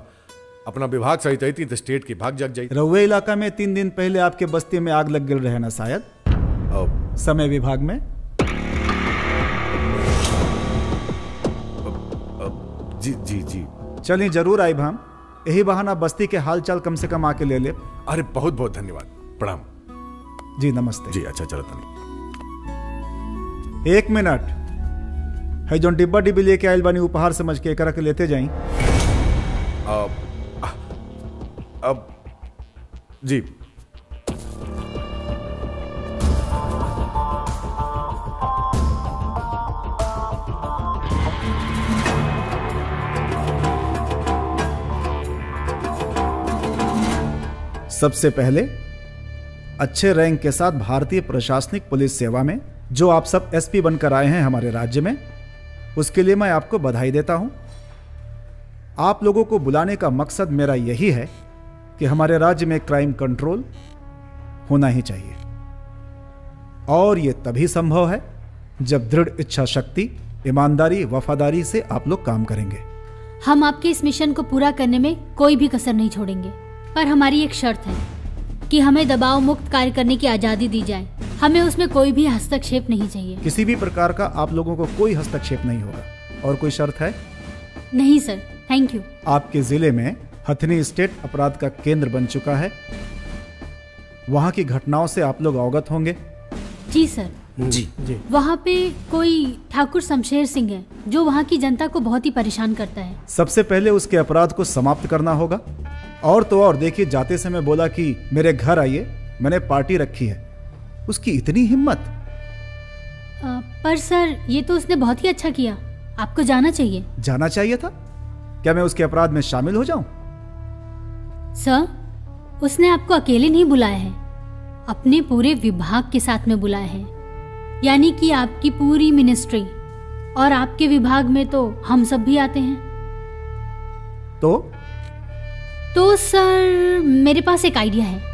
अपना विभाग सहित आई तो स्टेट की भाग जाग जाई। रउए इलाका में तीन दिन पहले आपके बस्ती में आग लग गई रहे ना शायद? समय विभाग में? जी जी जी। चलिए ज़रूर आई हम यही बहाना बस्ती के हाल चाल कम से कम आके ले ले। अरे बहुत बहुत धन्यवाद। प्रणाम। जी नमस्ते। जी अच्छा चलो तनी एक मिनट। है जो डिब्बा डिब्बी लेके आयल बानी उपहार समझ के एकरा के लेते जाई। अब अब जी। सबसे पहले अच्छे रैंक के साथ भारतीय प्रशासनिक पुलिस सेवा में जो आप सब एसपी बनकर आए हैं हमारे राज्य में, उसके लिए मैं आपको बधाई देता हूँ। आप लोगों को बुलाने का मकसद मेरा यही है कि हमारे राज्य में क्राइम कंट्रोल होना ही चाहिए। और यह तभी संभव है जब दृढ़ इच्छा शक्ति, ईमानदारी, वफादारी से आप लोग काम करेंगे। हम आपके इस मिशन को पूरा करने में कोई भी कसर नहीं छोड़ेंगे, पर हमारी एक शर्त है। कि हमें दबाव मुक्त कार्य करने की आज़ादी दी जाए। हमें उसमें कोई भी हस्तक्षेप नहीं चाहिए। किसी भी प्रकार का आप लोगों को कोई हस्तक्षेप नहीं होगा। और कोई शर्त है? नहीं सर। थैंक यू आपके ज़िले में हथनी स्टेट अपराध का केंद्र बन चुका है। वहाँ की घटनाओं से आप लोग अवगत होंगे। जी सर। जी। जी। वहाँ पे कोई ठाकुर शमशेर सिंह है जो वहाँ की जनता को बहुत ही परेशान करता है। सबसे पहले उसके अपराध को समाप्त करना होगा। और तो और देखिए जाते समय बोला कि मेरे घर आइए मैंने पार्टी रखी है। उसकी इतनी हिम्मत? अ, पर सर ये तो उसने बहुत ही अच्छा किया। आपको जाना चाहिए। जाना चाहिए था? क्या मैं उसके अपराध में शामिल हो जाऊँ? सर उसने आपको अकेले नहीं बुलाया है। अपने पूरे विभाग के साथ में बुलाया है। यानी कि आपकी पूरी मिनिस्ट्री। और आपके विभाग में तो हम सब भी आते हैं। तो? तो सर मेरे पास एक आइडिया है।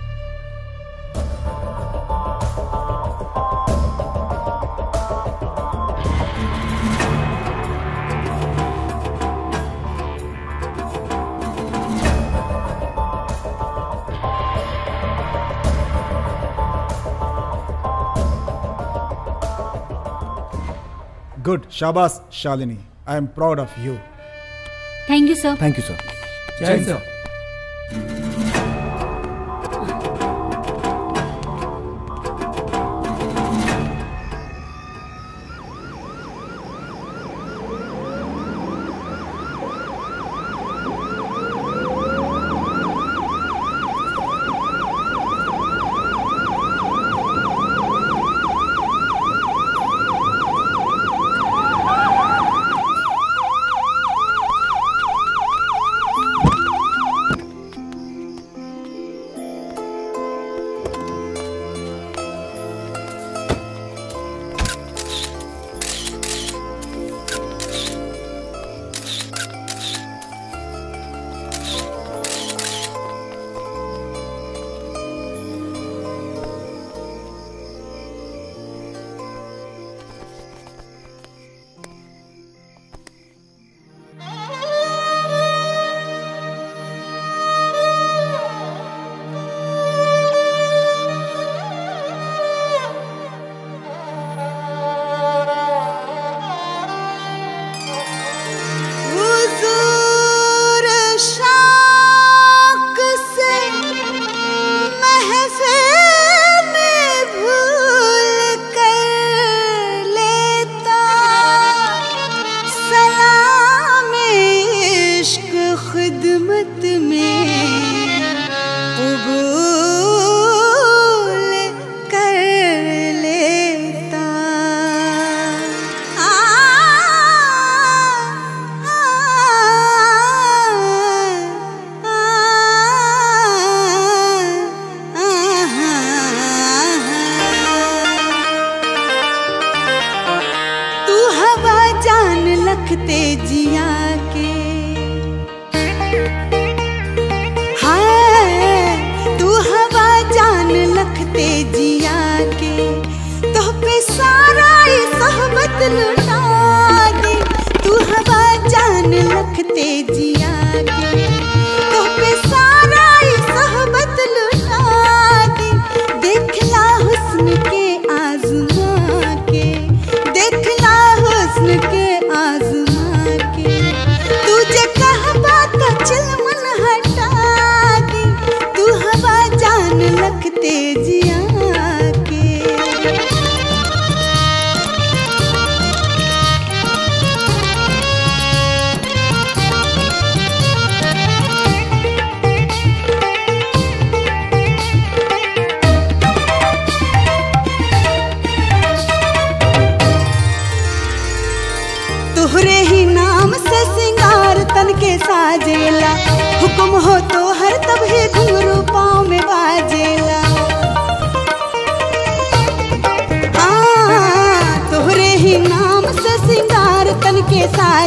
गुड शाबाश Shalini I am proud of you thank you sir thank you sir जय सर Thank you.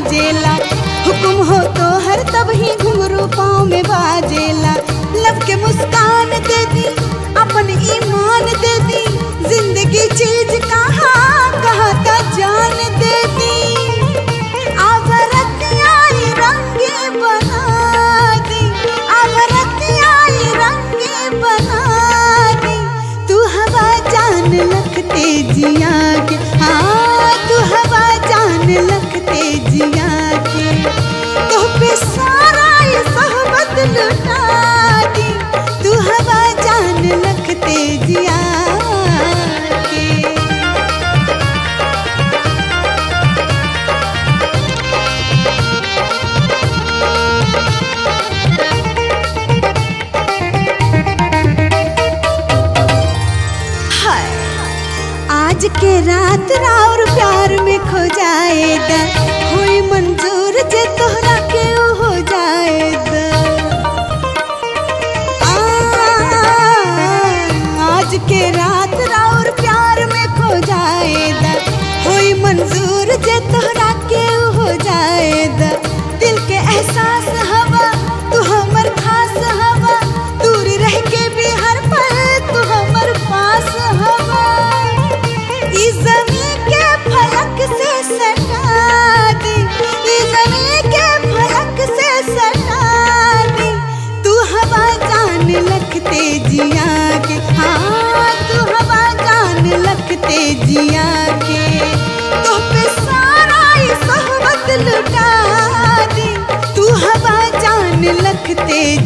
बाजेला। हुकुम हो तो हर तब ही घुंघरू पाँव में बाजेला। लब के मुस्कान दे दी, अपन ईमान दे दी। ज़िंदगी चीज़ का रात रावर प्यार में खो जाएगा। होई मंजूर जे तोहरा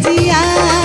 जिया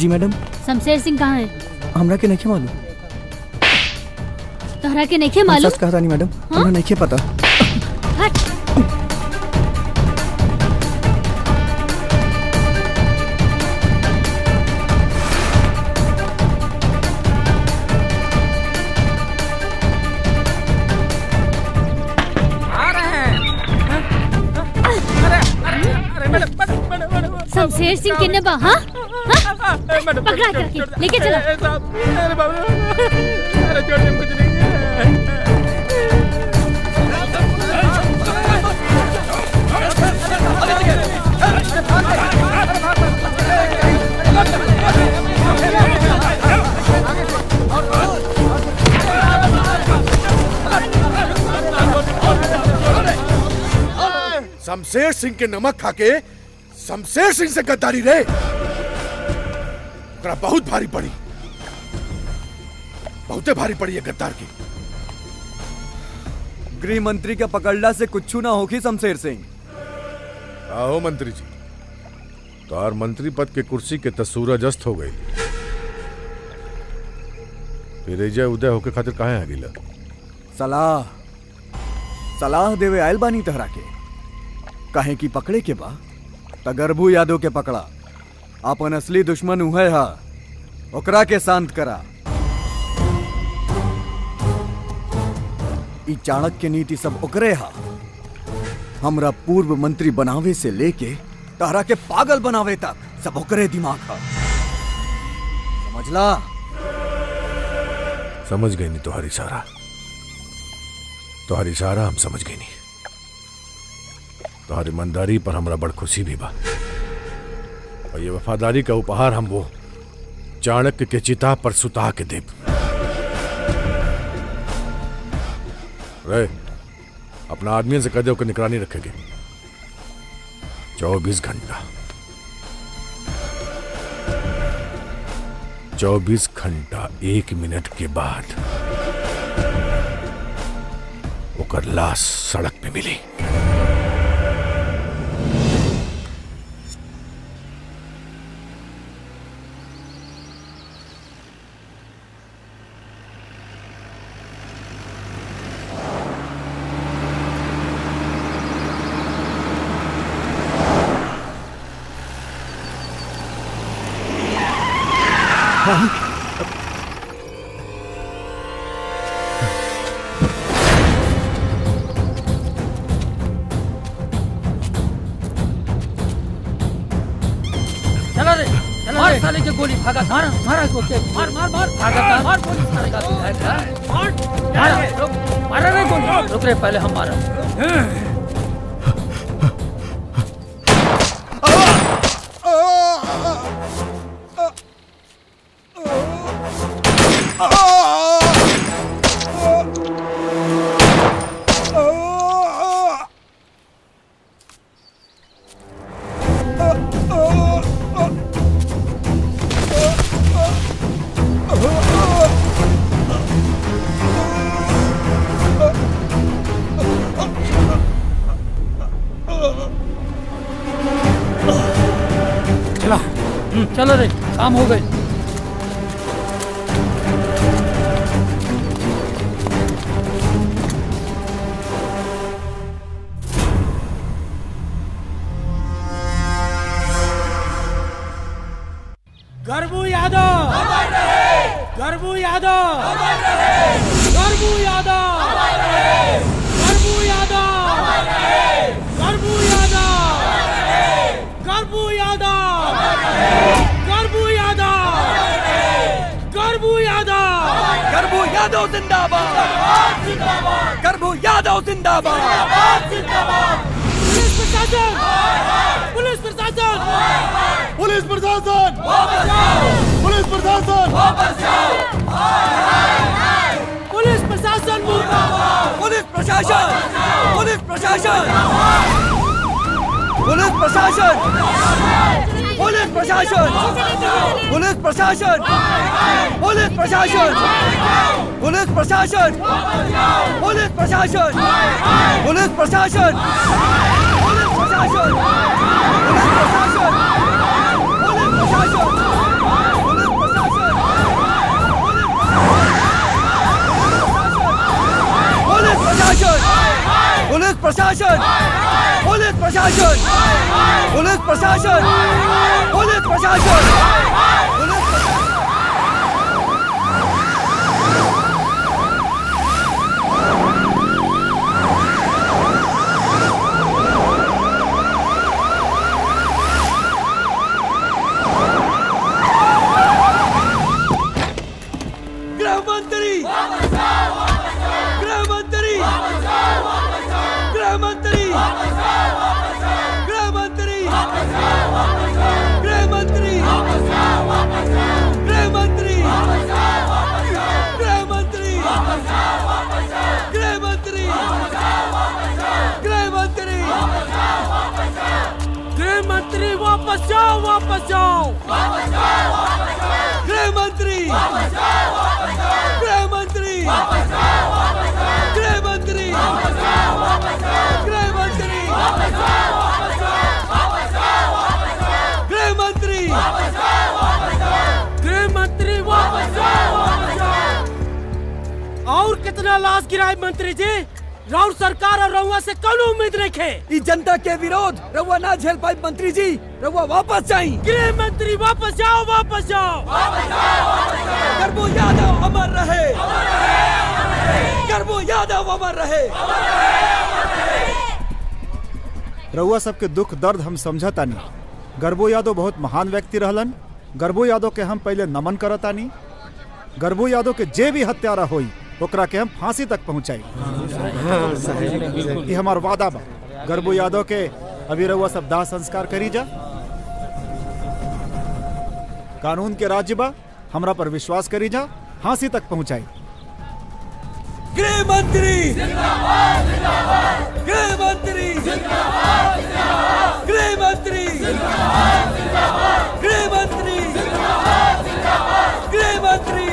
जी मैडम। शमशेर सिंह कहाँ है? हमरा के नहीं मालूम। तोहरा के नहीं मालूम? सच कहा रानी मैडम। हाँ? हमरा नहीं पता। हट। शमशेर सिंह किन्ने बा हाँ? मैडम पकड़ा लेके चलो। अरे बाबू अरे छोड़ दे कुछ नहीं शमशेर सिंह के नमक खाके शमशेर सिंह से गद्दारी रहे ओकरा बहुत भारी पड़ी। बहुते भारी पड़ी है गद्दार की। गृह मंत्री के पकड़ला से कुछ ना होगी शमशेर सिंह। आओ मंत्री जी। तोहार मंत्री पद के कुर्सी के त सूरज अस्त हो गई। फिर एजा उदय होके खातिर कहा आ गिला सलाह। सलाह देवे आयल बानी तहरा के। कहे की पकड़े के बा तगरबू यादव के पकड़ा। अपन असली दुश्मन उहे हा। ओकरा के शांत करा। चाणक्य नीति सब ओकरे हा। हमरा पूर्व मंत्री बनावे से लेके तहरा के पागल बनावे तक सब ओकरे दिमाग हा। समझला? समझ गई नहीं तुम्हारी इशारा तुम्हारी इशारा हम समझ गई नहीं तुम्हारी ईमानदारी पर हमरा बड़ खुशी भी बा। और ये वफादारी का उपहार हम वो चाणक्य के चिता पर सुता के देब रे अपना आदमी से कह दो निगरानी रखेंगे। चौबीस घंटा। चौबीस घंटा एक मिनट के बाद लाश सड़क पे मिली। गर्भू जिंदाबाद। पुलिस प्रशासन। पुलिस प्रशासन। पुलिस प्रशासन। पुलिस प्रशासन। पुलिस प्रशासन। पुलिस प्रशासन। पुलिस प्रशासन। पुलिस प्रशासन। पुलिस प्रशासन। पुलिस प्रशासन। पुलिस प्रशासन। पुलिस प्रशासन। पुलिस प्रशासन। पुलिस प्रशासन। पुलिस प्रशासन। पुलिस प्रशासन। पुलिस पुलिस प्रशासन। पुलिस प्रशासन। पुलिस प्रशासन। पुलिस प्रशासन। गृह वापस जाओ वापस जाओ गृह मंत्री गृह मंत्री गृह मंत्री गृह मंत्री गृह मंत्री गृह मंत्री वापस जाओ और कितना लाश गिराए मंत्री जी? राउर सरकार और रउआ से कौन उम्मीद रखे? इस जनता के विरोध रउआ ना झेल पाई मंत्री जी रउआ वापस जाई गृह मंत्री वापस जाओ वापस जाओ। करबो यादव अमर रहे करबो यादव अमर रहे। रउआ सबके दुख दर्द हम समझतानी गर्बो यादव बहुत महान व्यक्ति रहलन। गर्बो यादव के हम पहले नमन करतानी गर्बो यादव के जे भी हत्यारा होई ओकरा के हम फांसी तक पहुंचाई। ये हमार वादा बा। गर्बो यादव के अभी रउआ सब दाह संस्कार करी जा। कानून के राज्य बा, हमरा पर विश्वास करी जा, फांसी तक पहुंचाई। गृह मंत्री गृह मंत्री गृह मंत्री गृह मंत्री गृह मंत्री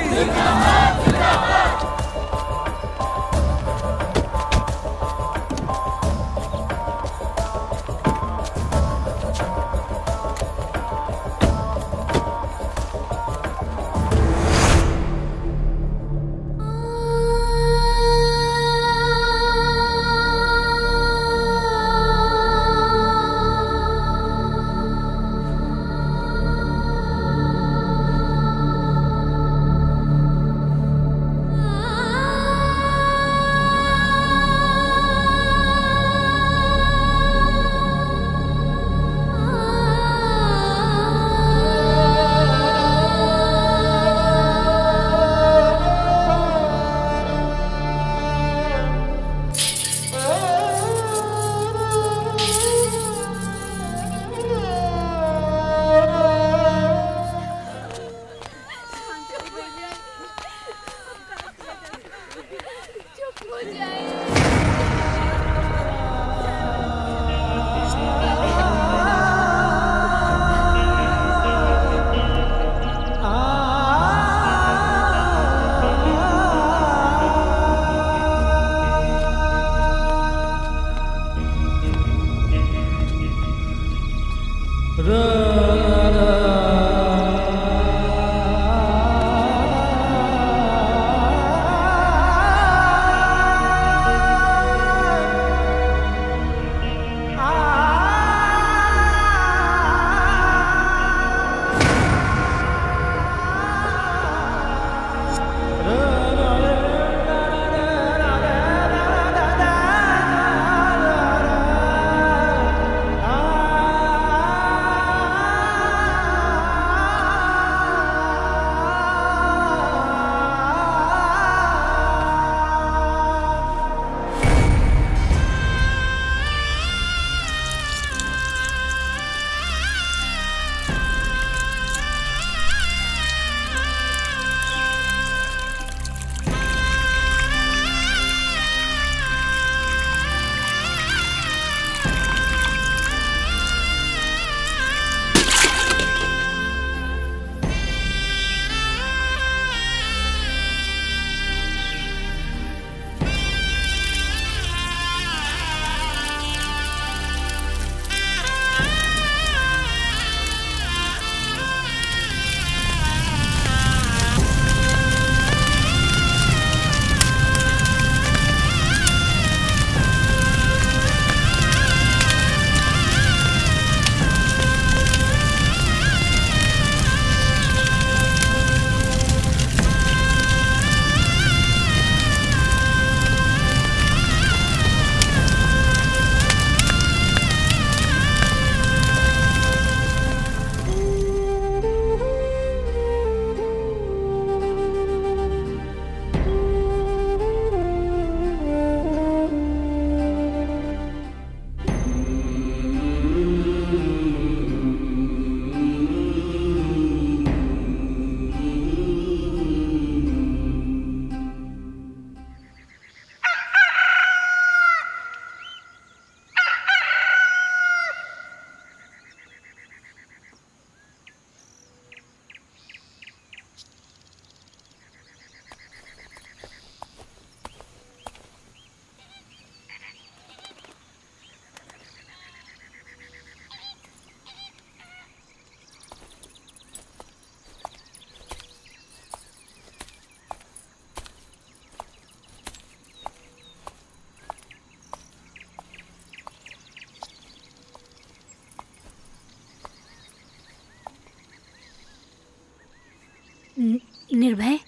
निर्भय?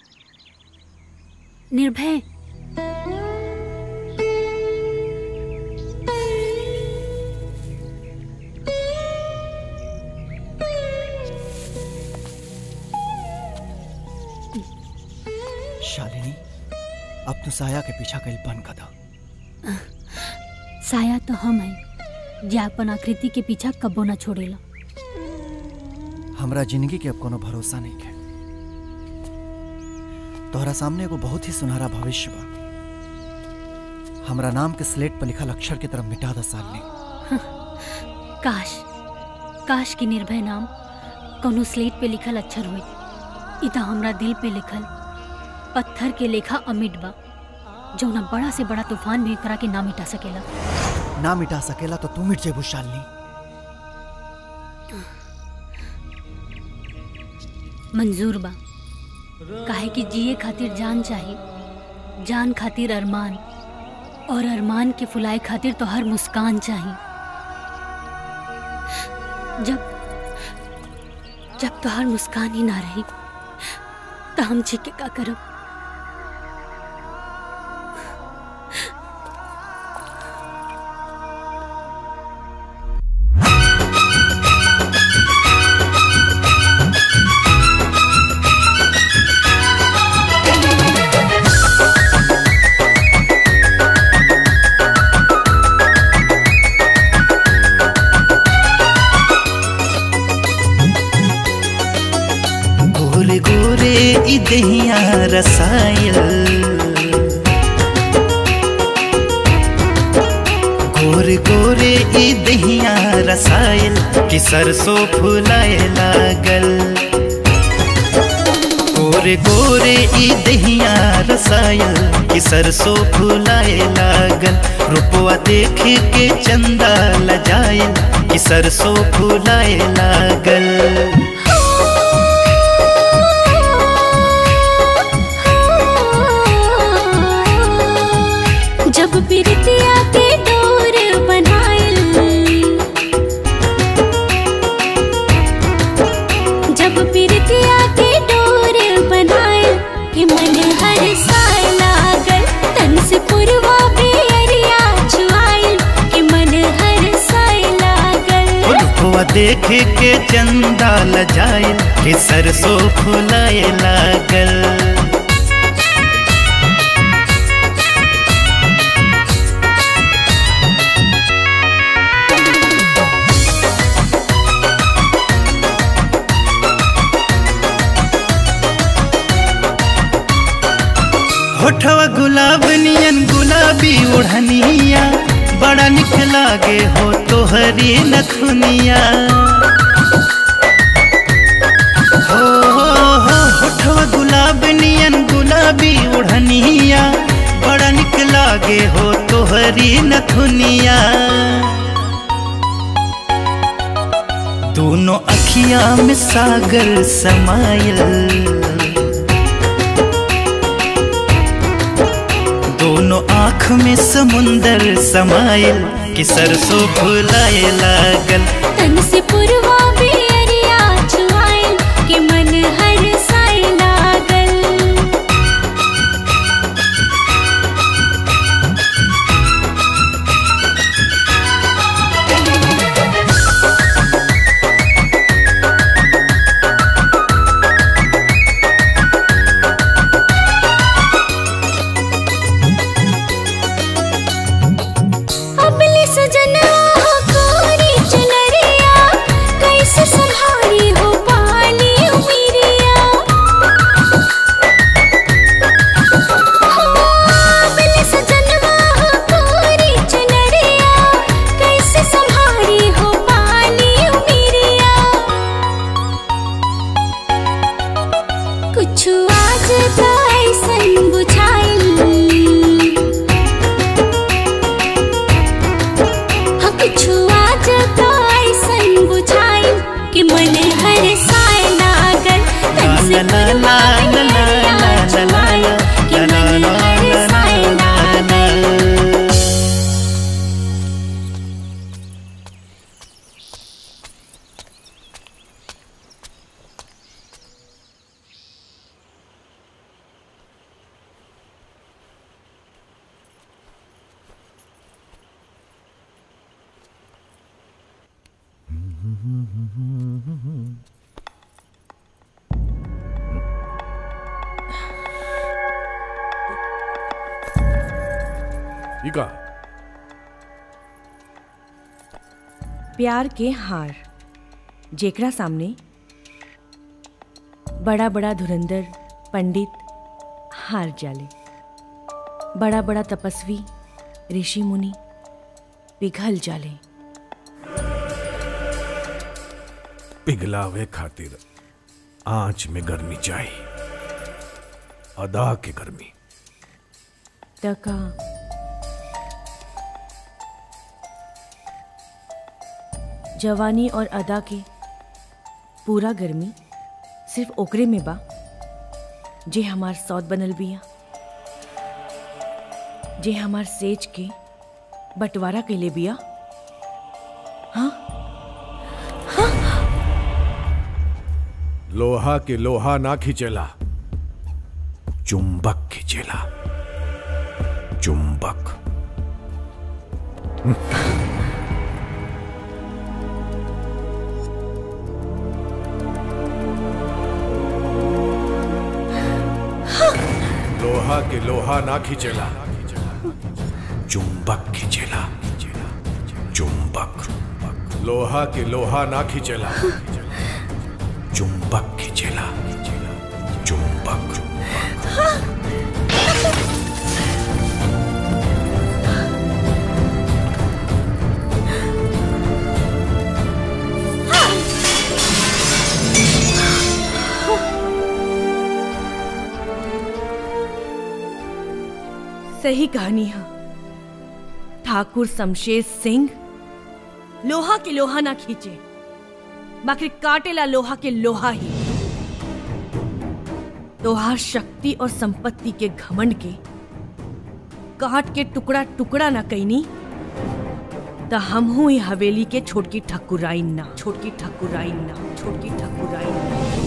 निर्भय? शालिनी अब तू साया के पीछा कल बंद कर दो। साया तो हम है जे अपन आकृति के पीछा कबो ना छोड़ेला हमरा ज़िंदगी के अब कोनो भरोसा नहीं है तोहरा सामने एगो बहुत ही सुनहरा भविष्य बा। हमरा नाम के स्लेट पर लिखल अक्षर की तरफ़ मिटा द सालनी (laughs) काश काश की निर्भय नाम कोनो स्लेट पे लिखल अक्षर होई इ त हमरा दिल पे लिखल पत्थर के लेखा अमिट बा जौना बड़ा से बड़ा तूफ़ान भी करा के ना मिटा सकेला। ना मिटा सकेला तो तू मिट जेबू शालिनी। मंजूर बा। काहे कि जिए खातिर जान चाहिए जान खातिर अरमान, और अरमान के फुलाए खातिर तो हर मुस्कान चाहिए जब जब तो हर मुस्कान ही ना रही तो हम जी के का करब? सरसों फुलाए लागल। गोरे गोरे ई दहिया रसायल कि सरसों फुलाए लागल। रुपवा देख के चंदा लजायल कि सरसों फुलाए लागल। देख के चंदा लजाइल कि सरसों फुलाए लागल। गुलाब नियन गुलाबी निक लागे हो तोहरी नथुनिया हो हो होठवा गुलाब नियन गुलाबी ओढ़निया बड़ा निक लागे हो तोहरी नथुनिया दोनों अखिया में सागर समायल। दोनों आँख में समुंदर समाइल कि सरसों फुलाए लागल। तन से प्यार के हार। जेकरा सामने बड़ा बड़ा धुरंधर पंडित हार जाले। बड़ा बड़ा तपस्वी ऋषि मुनि पिघल जाले। पिघलावे खातिर आँच में गर्मी चाहिए। अदा के गर्मी। तका जवानी और अदा के पूरा गर्मी सिर्फ़ ओकरे में बा, जे हमार सौद बनल बिया। जे हमार सेज के बंटवारा कैले बिया। हाँ? लोहा के लोहा ना खिंचेला, चुंबक खिंचेला, चुंबक। लोहा के लोहा ना खिंचेला। चुंबक खिंचेला। चुंबक। लोहा के लोहा ना खिंचेला। चुंबक खिंचेला। चुंबक। सही कहानी है। ठाकुर शमशेर सिंह, लोहा के लोहा ना खींचे। बाकी काटेला लोहा के लोहा ही। तोहार शक्ति और संपत्ति के घमंड के काट के टुकड़ा टुकड़ा ना कैनी त हम ही हवेली के छोटकी ठकुराइन ना, छोटकी ठकुराइन ना, छोटकी ठकुराइन ना।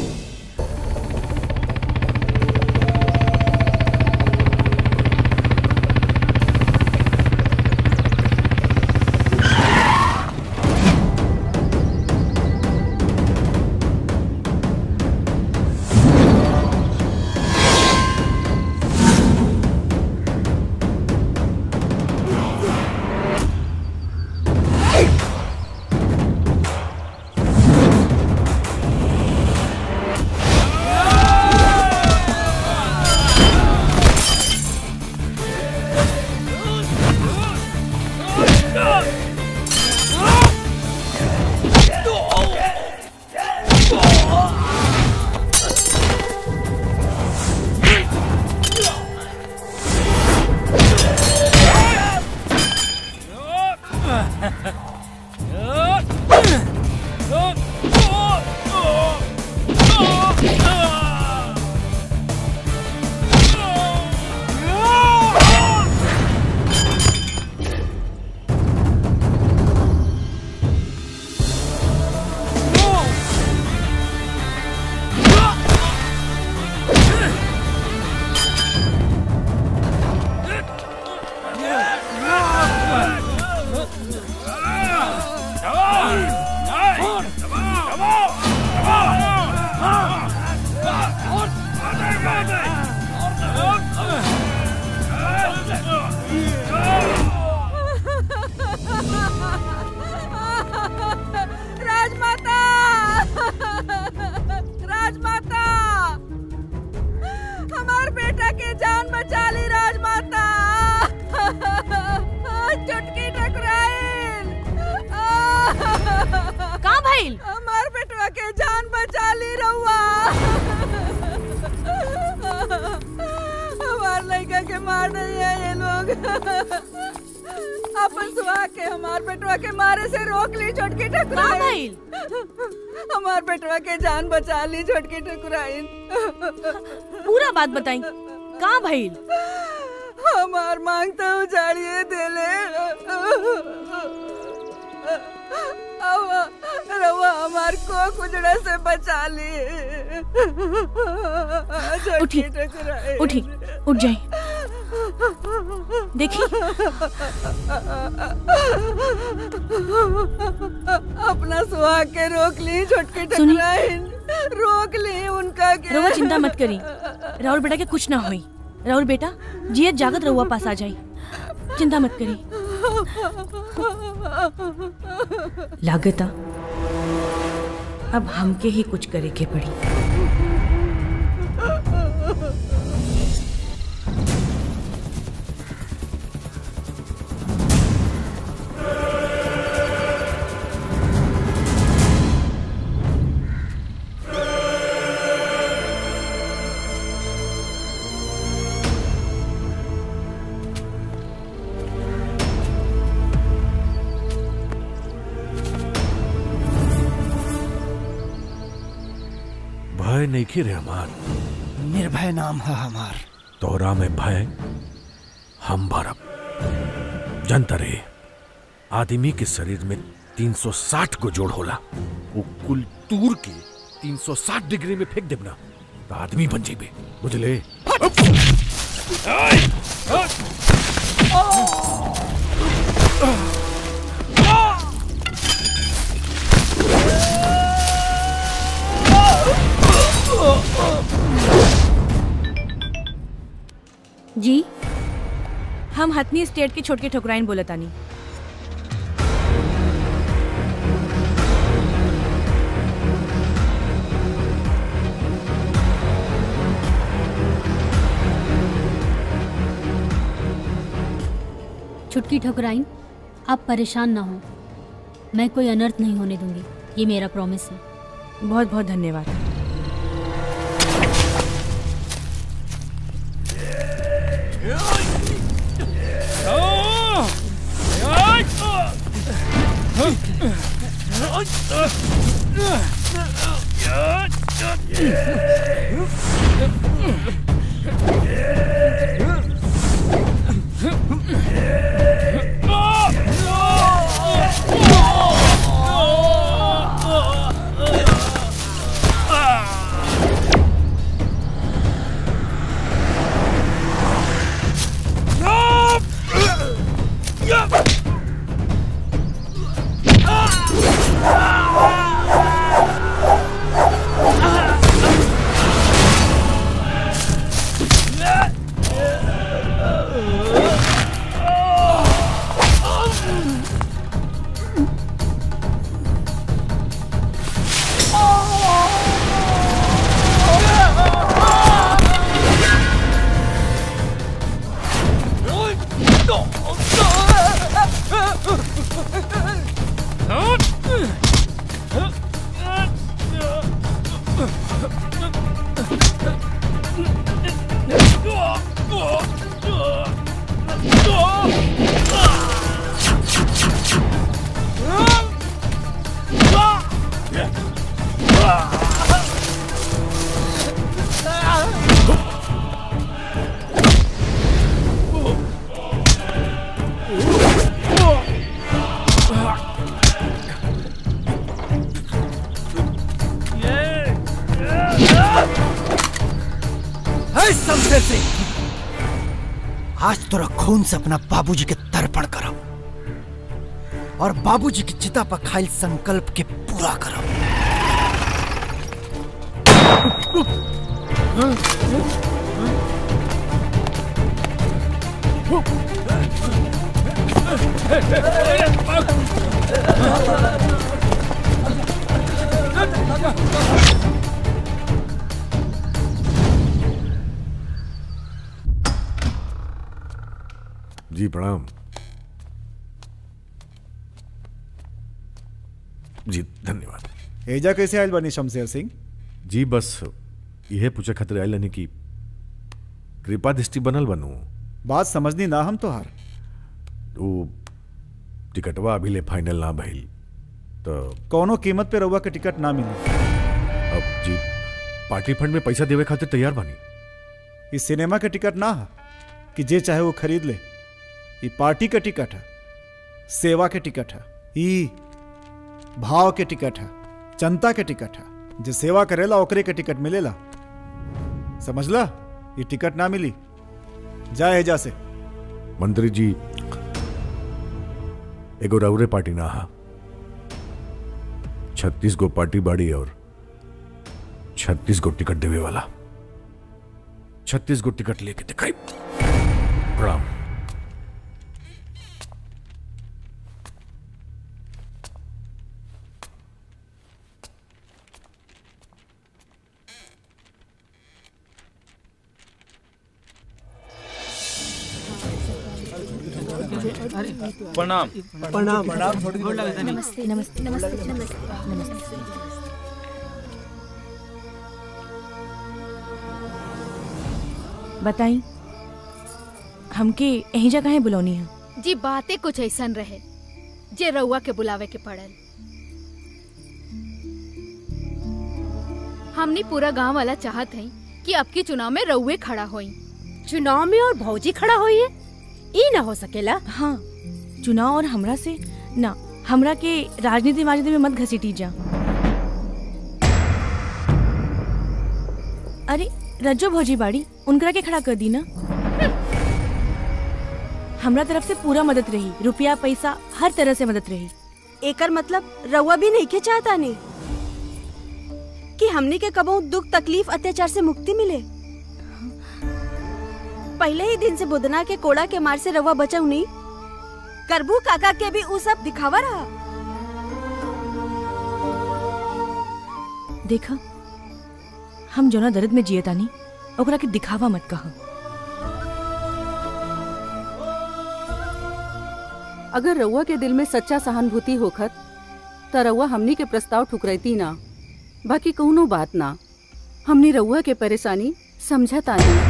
जान झटके ठकुराइन पूरा बात बताई। कहाँ भइल? करी। राहुल बेटा के कुछ ना हुई। राहुल बेटा, जियत जागत रहुआ पास आ जाई। चिंता मत करी। लागता अब हमके ही कुछ करे के पड़ी। नाम है हमार। तोरा में भय हम भरब जनता रे आदमी के शरीर में 360 को जोड़ होला। वो कुल तूर के 360 डिग्री में फेंक देबना। तो आदमी बन जेबे बुझले जी। हम हथनी स्टेट के छोटके ठकुराइन बोलतानी छुटकी ठकुराइन आप परेशान ना हो। मैं कोई अनर्थ नहीं होने दूँगी। ये मेरा प्रॉमिस है। बहुत बहुत धन्यवाद। खून से अपना बाबूजी के तर्पण करो और बाबूजी की चिता पर खाइल संकल्प के पूरा करब एजा कैसे आयल बनी शमशेर सिंह? जी बस यह पूछे खातिर आयल नहीं कि कृपा दृष्टि बनल बनू। बात समझनी ना हम तोहार वो टिकटवा अभी ले फाइनल ना भइल तो कौनो कीमत पे रउआ के टिकट ना मिली। अब जी पार्टी फंड में पैसा देवे खातिर तैयार बनी। इस सिनेमा के टिकट ना है कि जे चाहे वो खरीद ले। ये पार्टी का टिकट है सेवा के टिकट है ई भाव के टिकट है। जनता के टिकट है जो सेवा करेला, ओकरे के टिकट मिलेला। समझला? ये टिकट ना मिली। जाए एजा से। मंत्री जी, एगो रउरे पार्टी ना हा। छत्तीस गो पार्टी बाड़ी और छत्तीस गो टिकट देवे वाला। छत्तीस गो टिकट लेके दिखाई। प्रणाम। प्रणाम। प्रणाम। प्रणाम नमस्ते नमस्ते नमस्ते नमस्ते। बताई हमके यही जगह है बुलौनी है? जी बातें कुछ ऐसा रहे जे रउआ के बुलावे के पड़ल। हमने पूरा गाँव वाला चाहत हई कि अब की चुनाव में रउए खड़ा होई। चुनाव में और भौजी खड़ा हुई है ई ना हो सकेला। हाँ। चुनाव और हमरा से ना, हमरा के राजनीति वाजनीति में मत घसीटी जा। अरे, रज्जो भौजी बाड़ी, उनकरा के खड़ा कर दी ना। हमरा तरफ़ से पूरा मदद रही, रुपया, पैसा, हर तरह से मदद रही। एकर मतलब रउआ भी नहीं के चाहता नहीं कि हमनी के कबो दुख, तकलीफ़, अत्याचार से मुक्ति मिले? पहले ही दिन से बुदना के कोड़ा के मार से रउआ बचाऊ नहीं। करबू काका के भी सब दिखावा रहा। देखा, हम जोना दर्द में जिए तानी ओकरा के दिखावा मत कहा। अगर रउआ के दिल में सच्चा सहानुभूति होखत, त रउआ हमनी के प्रस्ताव ठुकरैती ना। बाकी कौनो बात ना। हमनी रउआ के परेशानी समझता नहीं।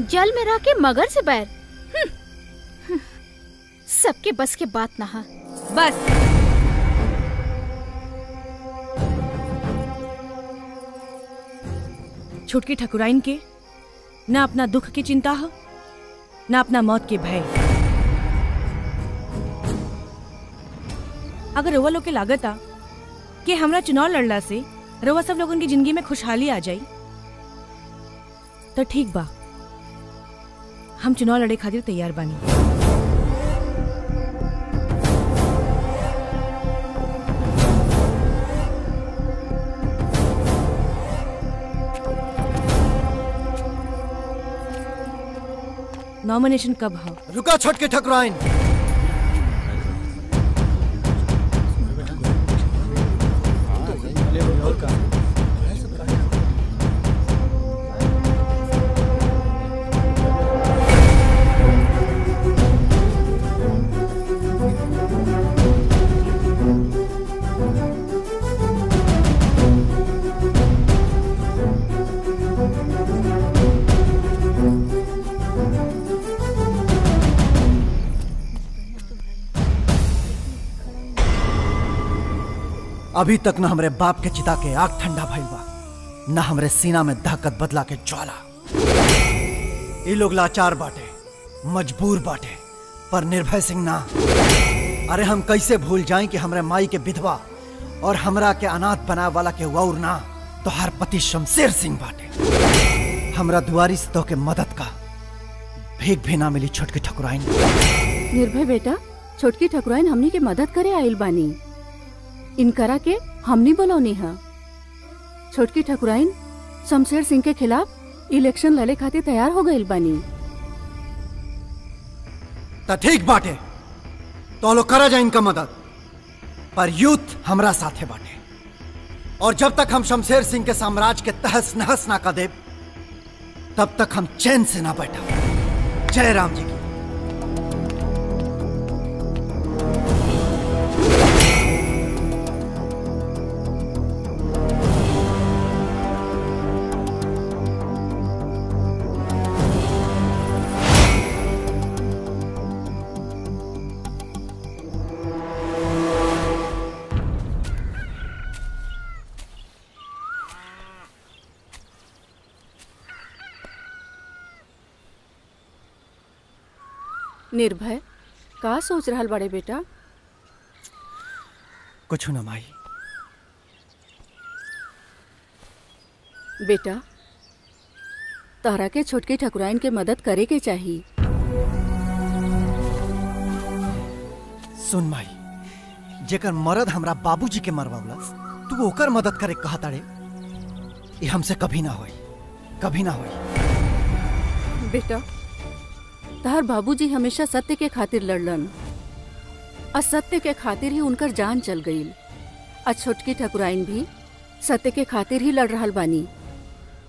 जल में रह के मगर से बैर। हम्म, सबके बस के बात ना बस। छुटकी ठकुराइन के ना अपना दुख की चिंता हो ना अपना मौत के भय। अगर रोवा लोग के लागत आ कि हमरा चुनाव लड़ला से रोवा सब लोगन की ज़िंदगी में खुशहाली आ जाई तो ठीक बा। हम चुनाव लड़े खातिर तैयार बानी। नॉमिनेशन कब हो? रुका छोटके ठकुराइन। अभी तक न हमरे बाप के चिता के आग ठंडा भइल बा, न हमरे सीना में दहकत बदला के ज्वाला। ये लोग लाचार बाटे, मजबूर बाटे, पर निर्भय सिंह ना। अरे हम कैसे भूल जाएँ कि हमरे माई के विधवा और हमरा के अनाथ बनाए वाला के वौर ना तो हर पति शमशेर सिंह बाटे। हमरा दुआरी से तो के मदद का, भीख भी ना मिली छोटकी ठकुराइन। निर्भय बेटा, छोटकी ठकुराइन हमनी के मदद करे आइल बानी। इनकरा के हमनी बोलौनी है। छोटकी ठकुराइन, शमशेर सिंह के खिलाफ इलेक्शन लड़े खातिर तैयार हो गइल बानी। त ठीक बाटे। तो लोग करा जाए इनका मदद। पर यूथ हमरा साथे बाटे। और जब तक हम शमशेर सिंह के साम्राज्य के तहस नहस ना कर देब, तब तक हम चैन से ना बैठा जय राम जी की। निर्भय का सोच रहा बड़े बेटा? कुछ न माई। बेटा तहरा के छोटकी ठकुराइन के मदद करे के चाहिए सुन माई जेकर मरद हमरा बाबूजी के मरवावलस तू ओकर मदद करे कहा ताड़े ये हमसे कभी ना होई कभी ना होई। बेटा तार बाबूजी हमेशा सत्य के खातिर लड़लन। असत्य के खातिर ही उनकर जान चल गई। आ छोटकी ठकुराइन भी सत्य के खातिर ही लड़ रहा बानी।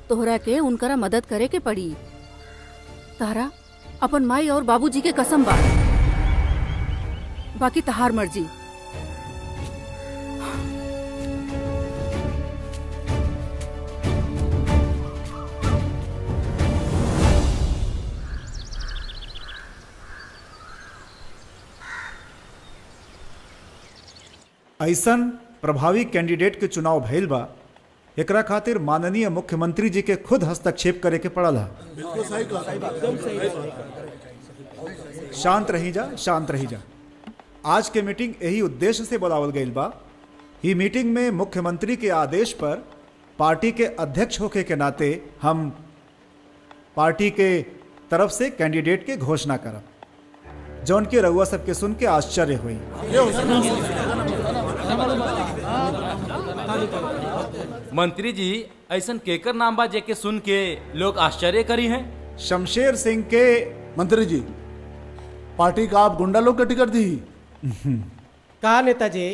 तोहरा के उनकरा मदद करे के पड़ी। तारा, अपन माई और बाबूजी के कसम बा। बाकी तहार मर्ज़ी। ऐसन प्रभावी कैंडिडेट के चुनाव भइल बा एकरा खातिर माननीय मुख्यमंत्री जी के खुद हस्तक्षेप करे के पड़ल है। शांत रही जा शांत रही जा। आज के मीटिंग यही उद्देश्य से बुलावल गईल बा। ही मीटिंग में मुख्यमंत्री के आदेश पर पार्टी के अध्यक्ष होके के नाते हम पार्टी के तरफ़ से कैंडिडेट के घोषणा करब। जौन के रउआ सबके सुन के आश्चर्य हुई। मंत्री जी ऐसा केकर नाम बा जेके सुन के लोग आश्चर्य करी हैं। शमशेर सिंह के मंत्री जी पार्टी का आप गुंडा लोग का टिकट दी? का नेताजी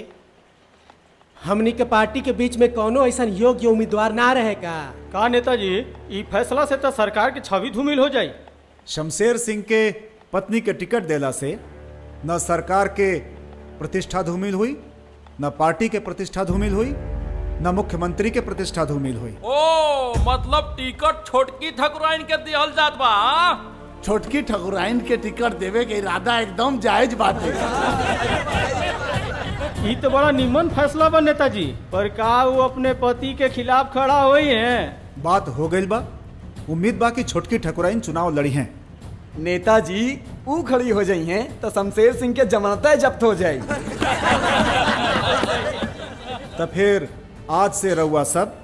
हमनी के पार्टी के बीच में कोनो ऐसा योग्य उम्मीदवार ना रहे का? का नेताजी ई फैसला से तो सरकार की छवि धूमिल हो जाई। शमशेर सिंह के पत्नी के टिकट देला से न सरकार के प्रतिष्ठा धूमिल हुई न पार्टी के प्रतिष्ठा धूमिल हुई न मुख्यमंत्री के प्रतिष्ठा धूमिल हुई। ओ मतलब टिकट छोटकी ठकुराइन के दिहल जात बा। हाँ? छोटकी ठकुराइन के टिकट देवे के इरादा एकदम जायज़ बात है ई तो बड़ा निमन फैसला बा नेताजी। पर का वो अपने पति के खिलाफ खड़ा हुई है? बात हो गई बा। उम्मीद बा कि छोटकी ठकुराइन चुनाव लड़ी हैं। नेताजी ऊ खड़ी हो जाई हैं तो शमशेर सिंह के जमानत जब्त हो जाई तो फिर आज से रउआ सब,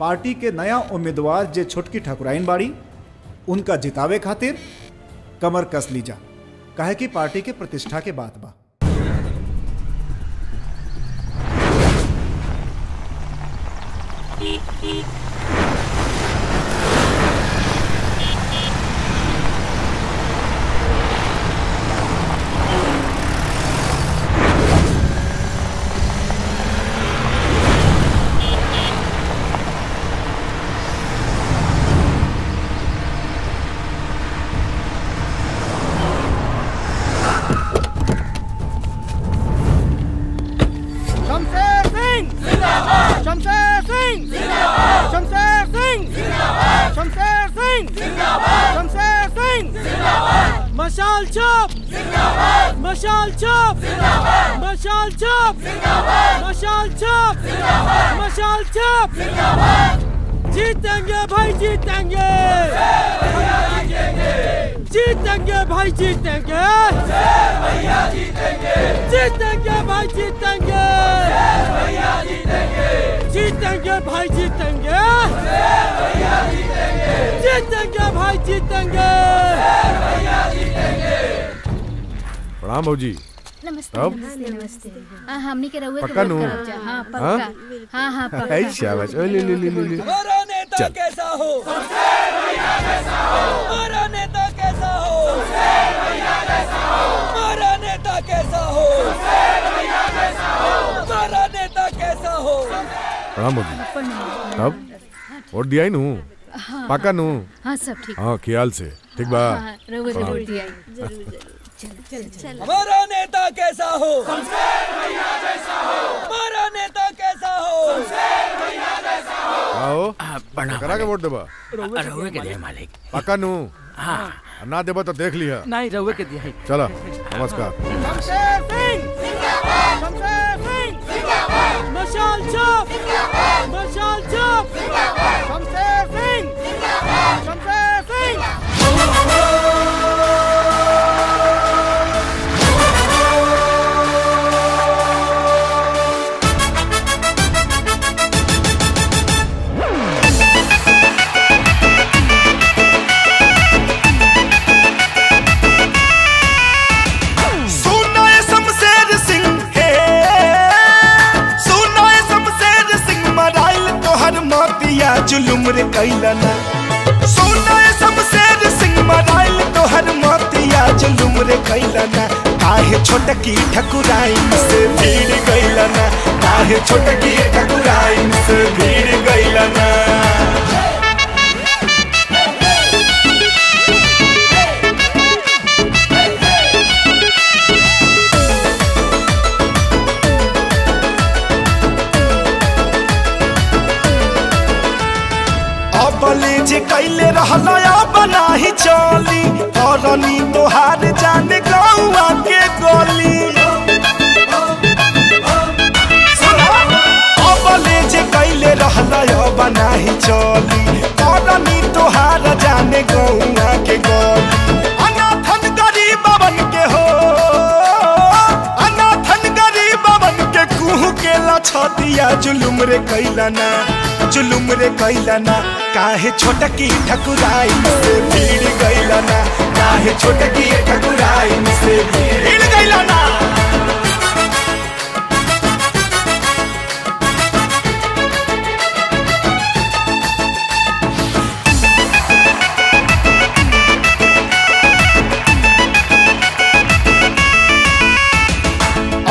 पार्टी के नया उम्मीदवार जे छोटकी ठकुराइन बाड़ी, उनका जितावे खातिर कमर कस लीजा कहे कि पार्टी के प्रतिष्ठा के बात बा। छाप मशाल छाप मशाल छाप जीतेंगे भाई जीतेंगे जीतेंगे भाई जीतेंगे जीतेंगे जीतेंगे भाई जीतेंगे जीतेंगे जीतेंगे भाई जीतेंगे जीतेंगे जीतेंगे भाई जीतेंगे प्रणाम भौजी नमस्ते नमस्ते हाँ हमनी के रहुए पक्का नु? हाँ हाँ? पक्का। हाँ हाँ पक्का। ऐ शाबाश। ओ ले ले ले ले ले। हमारा नेता कैसा हो भैया कैसा हो? हमारा नेता कैसा हो? भैया कैसा हो हमारा नेता कैसा हो? भैया कैसा हो हमारा नेता कैसा हो? प्रणाम भौजी तब वोट दिया ही नू। हाँ। पाका नू? हाँ सब ठीक। हाँ ख्याल से। ठीक बा। हाँ, रहुए हाँ। दिया ज़रूर ज़रूर। चल चल चल। हमारा नेता कैसा हो? भैया हो। हमारा नेता कैसा हो? भैया हो। आओ। करा के वोट देबा। रहुए के दिया मालिक। पाका नू? हाँ। ना देबा तो देख लिया। नहीं रहुए के दिया चला नमस्कार। शमशेर सिंह। जिंदाबाद शमशेर सिंह। जिंदाबाद मशाल छाप मशाल छाप शमशेर सिंह। जिंदाबाद शमशेर जुलुम रे कैला ना सोना ए सब शेर सिंह मराइल तोहर मोतिया जुलुम रे कैला ना काहे छोटकी ठकुराई से भीड़ गैला ना काहे छोटकी ठकुराई से भीड़ गैला अबले जे कैले रहलया बनाही चली हरनी तोहार जान गौआ के गोली। अबले जे कैले रहलया बनाही चली हरनी तोहार जाने गौआ के गली। लछतिया जुलुम रे कैलना, जुलुम रे कैलना। काहे छोटकी ठकुराई से भीड़ गैलना? काहे छोटकी ठकुराई से भीड़ गैलना?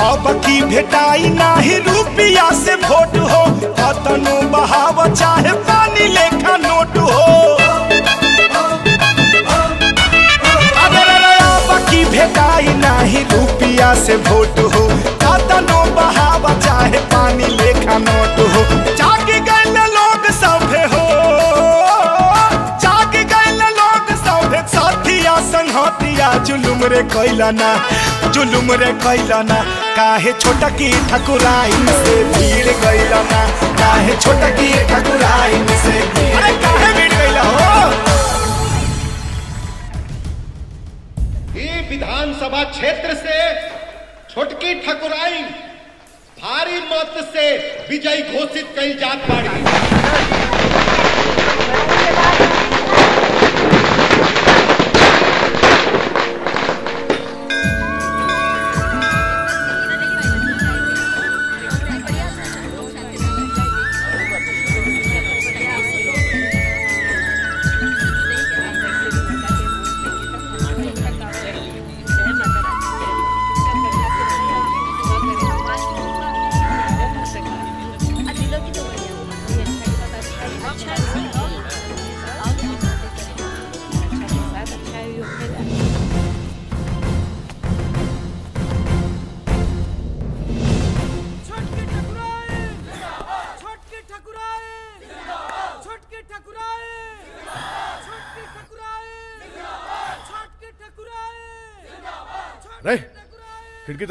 अब की भेटाई नाही रुपिया से वोट हो कतनो बहाव चाहे पानी लेखा नोट हो। भेटाई नाही, रुपया से वोट हो कतनो बहाव चाहे पानी लेखा नोट हो। जुलुम रे कैलना जुलुम रे कैलना काहे छोटा छोटकी ठकुराइन से भीड़ गैलना काहे छोटकी ठकुराइन से अरे काहे भीड़ गैला हो? ये विधानसभा क्षेत्र से छोटकी ठकुराई भारी मत से विजयी घोषित कई जात बाड़ी।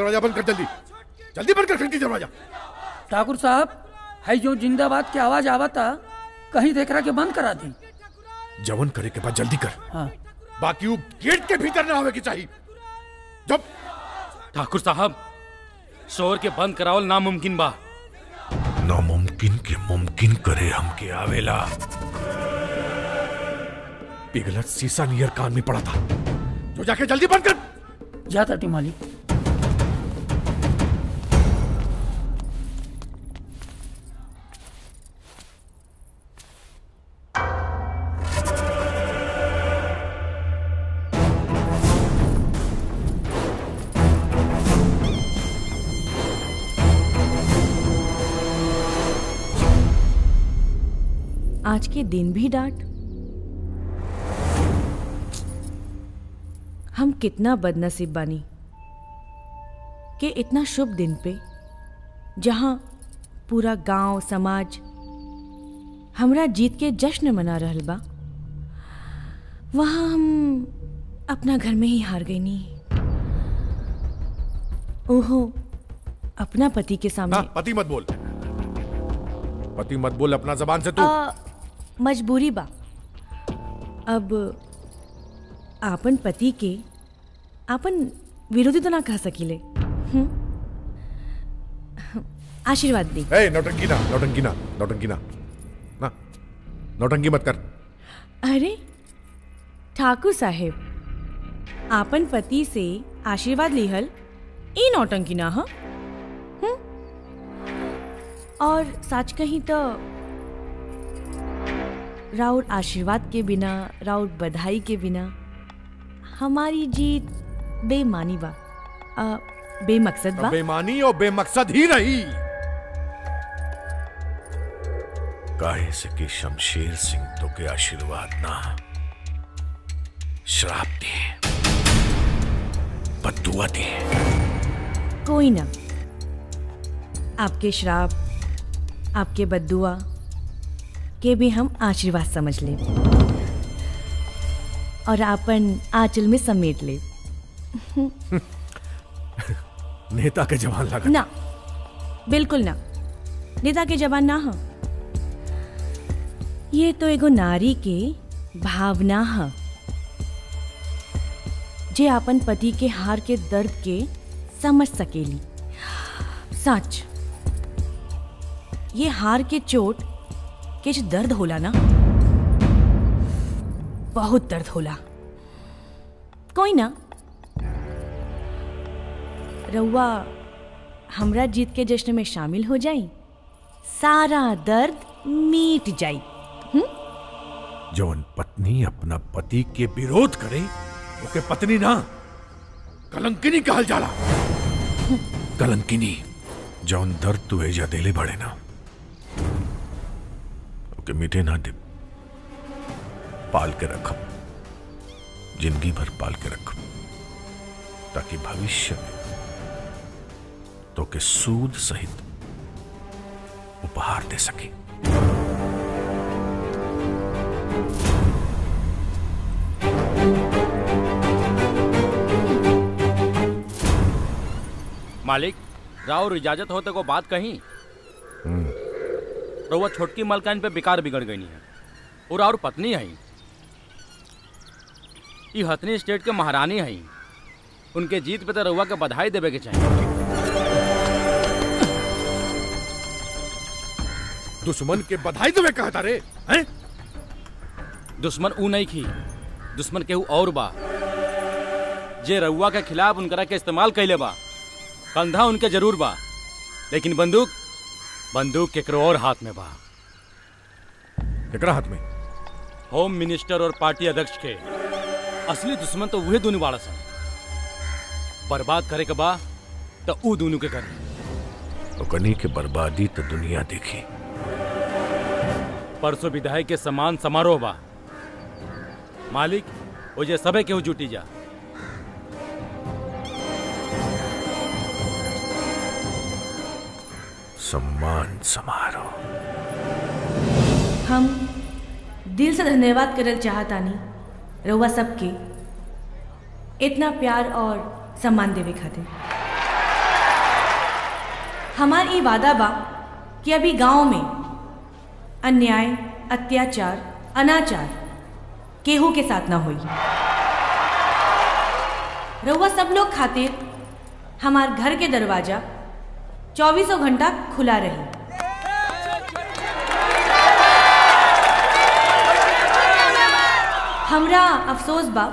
दरवाज़ा बंद कर जल्दी। जल्दी बंद कर खिड़की दरवाज़ा। ठाकुर साहब है जो जिंदाबाद की आवाज़ आवता कहीं देख रहा के बंद करा दी? जवन करे के बाद जल्दी कर। हाँ। बाकी वो गेट के भीतर ना आवे की चाहिए। जब ठाकुर साहब शोर के बंद करावल नामुमकिन बा। नामुमकिन के मुमकिन करे हमके आवेला। पिघलत शीशा नियर कान में पड़ा था जो जाके जल्दी बंद कर। जाता टी आज के दिन भी डांट। हम कितना बदनसीब बानी कि इतना शुभ दिन पे जहाँ पूरा गाँव समाज हमरा जीत के जश्न मना रहल बा वहाँ हम अपना घर में ही हार गई नी ओहो अपना पति के सामने। पति मत बोल। पति मत बोल अपना जबान से तू। मजबूरी बा। अब आपन पति के आपन विरोधी तो ना कह सकीले। हम्म? आशीर्वाद दी। ए नौटंकी ना नौटंकी ना नौटंकी ना ना नौटंकी मत कर। अरे ठाकुर साहेब आपन पति से आशीर्वाद लिहल ई नौटंकी ना ह? हम्म? और सच कहीं तो राउर आशीर्वाद के बिना राउर बधाई के बिना हमारी जीत बेमानी बा। आ, बेमकसद बा। बेमानी और बेमकसद ही रही काहे से कि शमशेर सिंह तो के आशीर्वाद ना श्राप दिए बदुआ दिए कोई ना। आपके श्राप आपके बद्दुआ के भी हम आशीर्वाद समझ ले। और आपन आंचल में समेट ले। (laughs) नेता के जवान लगा ना बिल्कुल ना। नेता के जवान ना हो। ये तो एगो नारी के भावना है। जे अपन पति के हार के दर्द के समझ सकेली। सच। ये हार के चोट के जो दर्द होला ना? बहुत दर्द होला। कोई ना। रउआ हमरा जीत के जश्न में शामिल हो जाई। सारा दर्द मीट जाई। जौन पत्नी अपना पति के विरोध करे ओके पत्नी ना। कलंकिनी कहल जाला। कलंकिनी जौन दर्द तू एजा देले बड़े ना। ओके मिटे ना दे पाल के रखब ज़िंदगी भर पाल के रखब ताकि भविष्य में तो के सूद सहित उपहार दे सके। मालिक, राव, इजाज़त होते को बात कही। रउआ छोटकी मलकान पे बेकार बिगड़ गई है। और और पत्नी है। ये हथनी स्टेट के महारानी है। उनके जीत पे तो रउआ के बधाई देवे के चाहिए। दुश्मन के बधाई देवे कहता रे हैं? दुश्मन ऊ नहीं खी दुश्मन केहू और बा। जे रउआ के खिलाफ उनकरा के इस्तेमाल कैले बा कंधा उनके ज़रूर बा। लेकिन बंदूक बंदूक केकरो और हाथ में बा केकरा हाथ में? होम मिनिस्टर और पार्टी अध्यक्ष के। असली दुश्मन तो वही दोनों बाड़ा सन। बर्बाद करे के बा तो ऊ दोनों के करे। ओकनी के बर्बादी तो दुनिया देखी। परसों विधायक के समान समारोह बा। मालिक वो जे सबे केहू जुटी जा। सम्मान समारोह। हम दिल से धन्यवाद करल चाहतानी रउआ सबके। इतना प्यार और सम्मान देवे खातिर। हमार ई वादा बा कि अभी गाँव में अन्याय, अत्याचार, अनाचार केहू के साथ ना होई। रउआ सब लोग खातिर हमार घर के दरवाज़ा चौबीसों घंटा खुला रही। हमरा अफसोस बा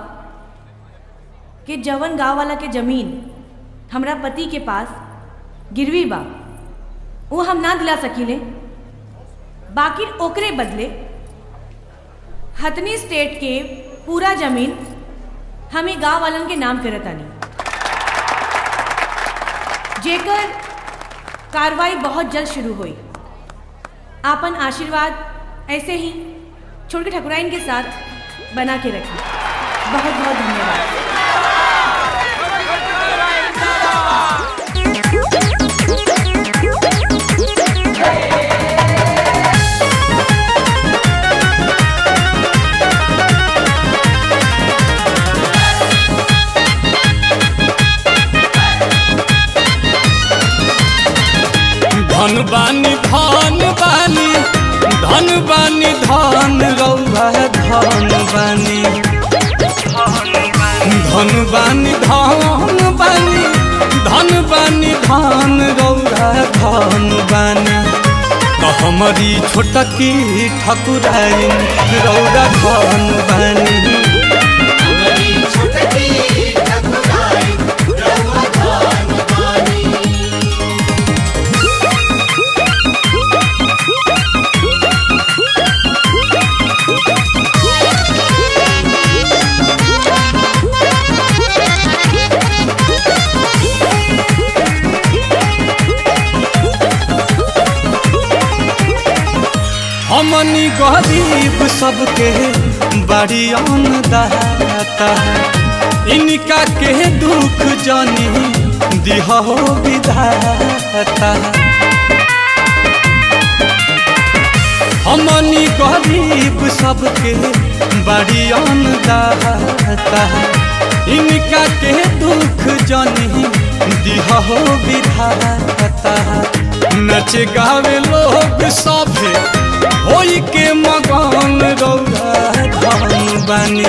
कि जवन गाँव वाला के ज़मीन हमरा पति के पास गिरवी बा वो हम ना दिला सकीले। बाकी ओकरे बदले हथनी स्टेट के पूरा ज़मीन हमें गाँव वालन के नाम करतानी जेकर कार्रवाई बहुत जल्द शुरू हुई। आपन आशीर्वाद ऐसे ही छोटे ठकुराइन के साथ बना के रखें। बहुत बहुत धन्यवाद। धन बानी धन बानी धन बानी, धन रौआ धन बानी। धन बानी धन बानी धन बानी, धन रौआ धन बानी। हमारी छोटकी ठकुराइन रौरा धन बानी। हमनी गरीब सबके बड़ी दाता इनका के दुख जानी दिह हो विधाता हमनी गरीब सबके बड़ी दाता इनका के दुख जानी दिह हो विधाता नच गावे लोग सभे के मकान बानी।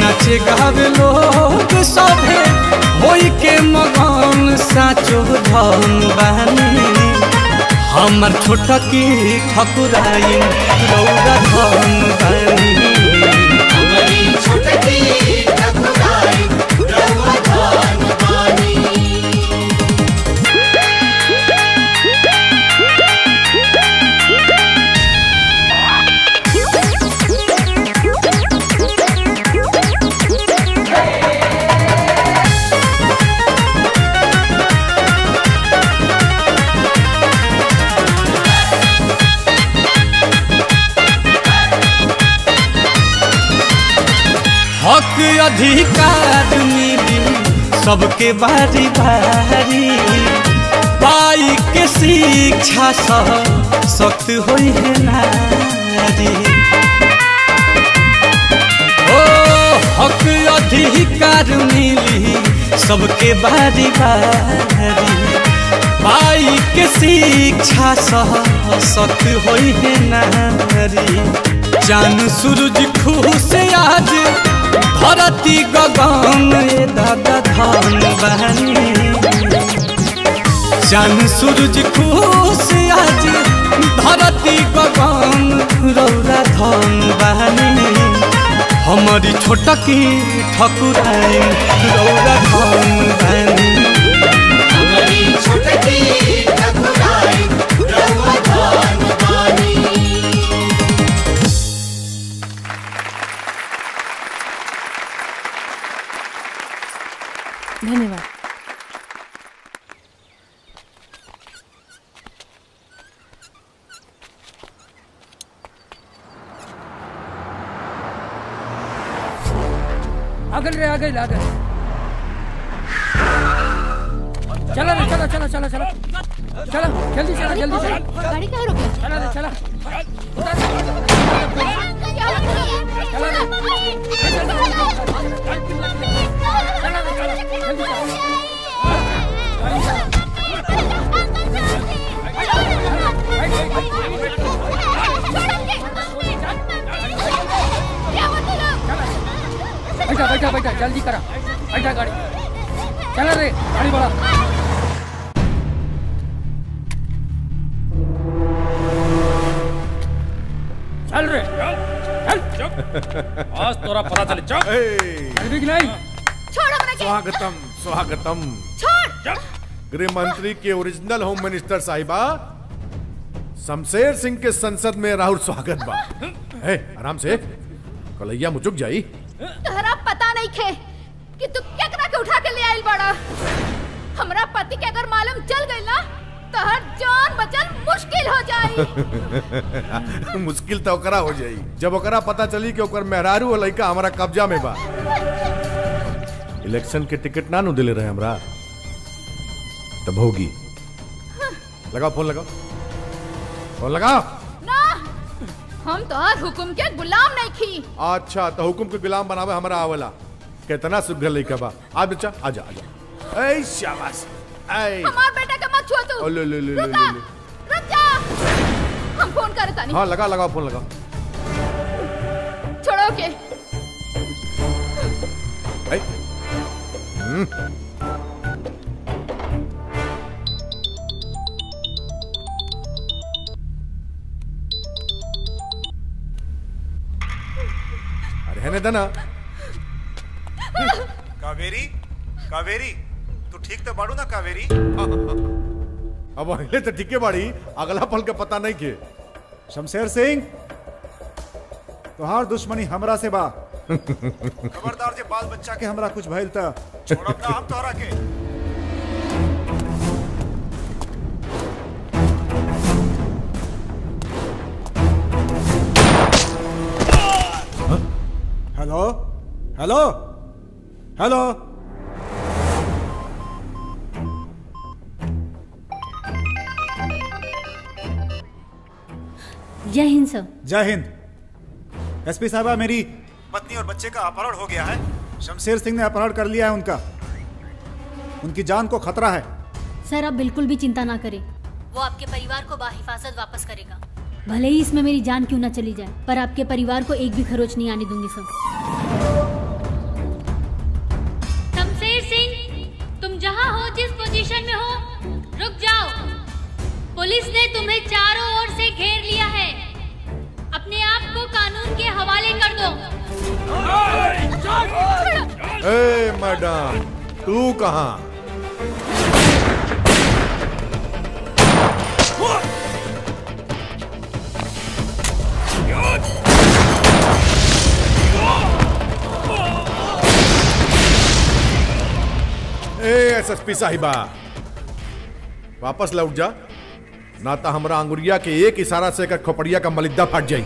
नच गावे लोग सभे के मकान साचो धन बानी। हमर छोटकी ठकुराई रौरा धन बानी। हक अधिकार मिली सबके बारी बारी। पाई के शिक्षा सह सख्त होई है नारी। ओ, हक अधिकार मिली सबके बारी बारी। पाई के शिक्षा सह सख्त होई है नारी। चाँद सूरज खुश आज धरती गगन, ए दादा धान बहनी। चाँद सूरज खुश, आज धरती गगन, रौरा धान बहनी। हमारी छोटकी ठकुराई, रौरा धान बहनी। हमारी छोटकी आज तोरा पता चले चल। चल भी कि नहीं? छोड़ के स्वागतम स्वागतम। छोड़। गृह मंत्री के ओरिजिनल होम मिनिस्टर साहिबा शमशेर सिंह के संसद में राहुल स्वागत बा। ए, आराम से। कलैया मुचुक जाई। तहरा पता नहीं खे कि तू केकरा के उठा के ले आइल बड़ा। हमरा पति के अगर मालूम चल गई ना तहर जान बचल मुश्किल हो जाई। (laughs) मुश्किल तो ओकरा हो जाई। जब ओकरा पता चली कि ओकर मेहरारू और लड़का हमारा कब्जा में बा। इलेक्शन के टिकट ना नु दिले रहे हमरा। तब होगी। लगाओ फ़ोन लगाओ। फ़ोन लगाओ। ना हम तोहर हुकुम के गुलाम नहीं खी अच्छा तो हुकुम के गुलाम बनावे हमारा आवला। कितना सुघर लड़का बा। आ बच्चा आजा आजा ऐ शाबाश। ऐ। हमार बेटा के मत छुआ तू। ओ, ले, ले, ले, रुक जा रुक जा। हम फ़ोन करे तानी हाँ लगा लगाओ फ़ोन लगाओ छोड़ो के। ऐ। हम्म। अरे है ना दना कावेरी कावेरी तू ठीक तो बाड़ू ना कावेरी? (laughs) अब अहिले तो ठीक बाड़ी, अगला पल के पता नहीं के। शमशेर सिंह, तुहार तो दुश्मनी हमरा से बा। खबरदार जे बाल बच्चा के हमरा कुछ भइल त, छोड़ब ना हम तोहरा के। हेलो? हेलो? हेलो? जय हिंद सर। जय हिंद। एसपी साहबा मेरी पत्नी और बच्चे का अपहरण हो गया है। शमशेर सिंह ने अपहरण कर लिया है उनका। उनकी जान को खतरा है। सर आप बिल्कुल भी चिंता ना करें। वो आपके परिवार को बाहिफाजत वापस करेगा। भले ही इसमें मेरी जान क्यों ना चली जाए पर आपके परिवार को एक भी खरोच नहीं आने दूँगी सर। शमशेर सिंह तुम जहाँ हो जिस पोजीशन में हो रुक जाओ। पुलिस ने तुम्हें चारों ओर से घेर लिया है। अपने आप को कानून के हवाले कर दो। ए मैडम तू कहाँ? एसएसपी साहिबा। वापस लौट जा। ना तो हमारा अंगुरिया के एक इशारा से एक खोपड़िया का मलिद्दा फट जाई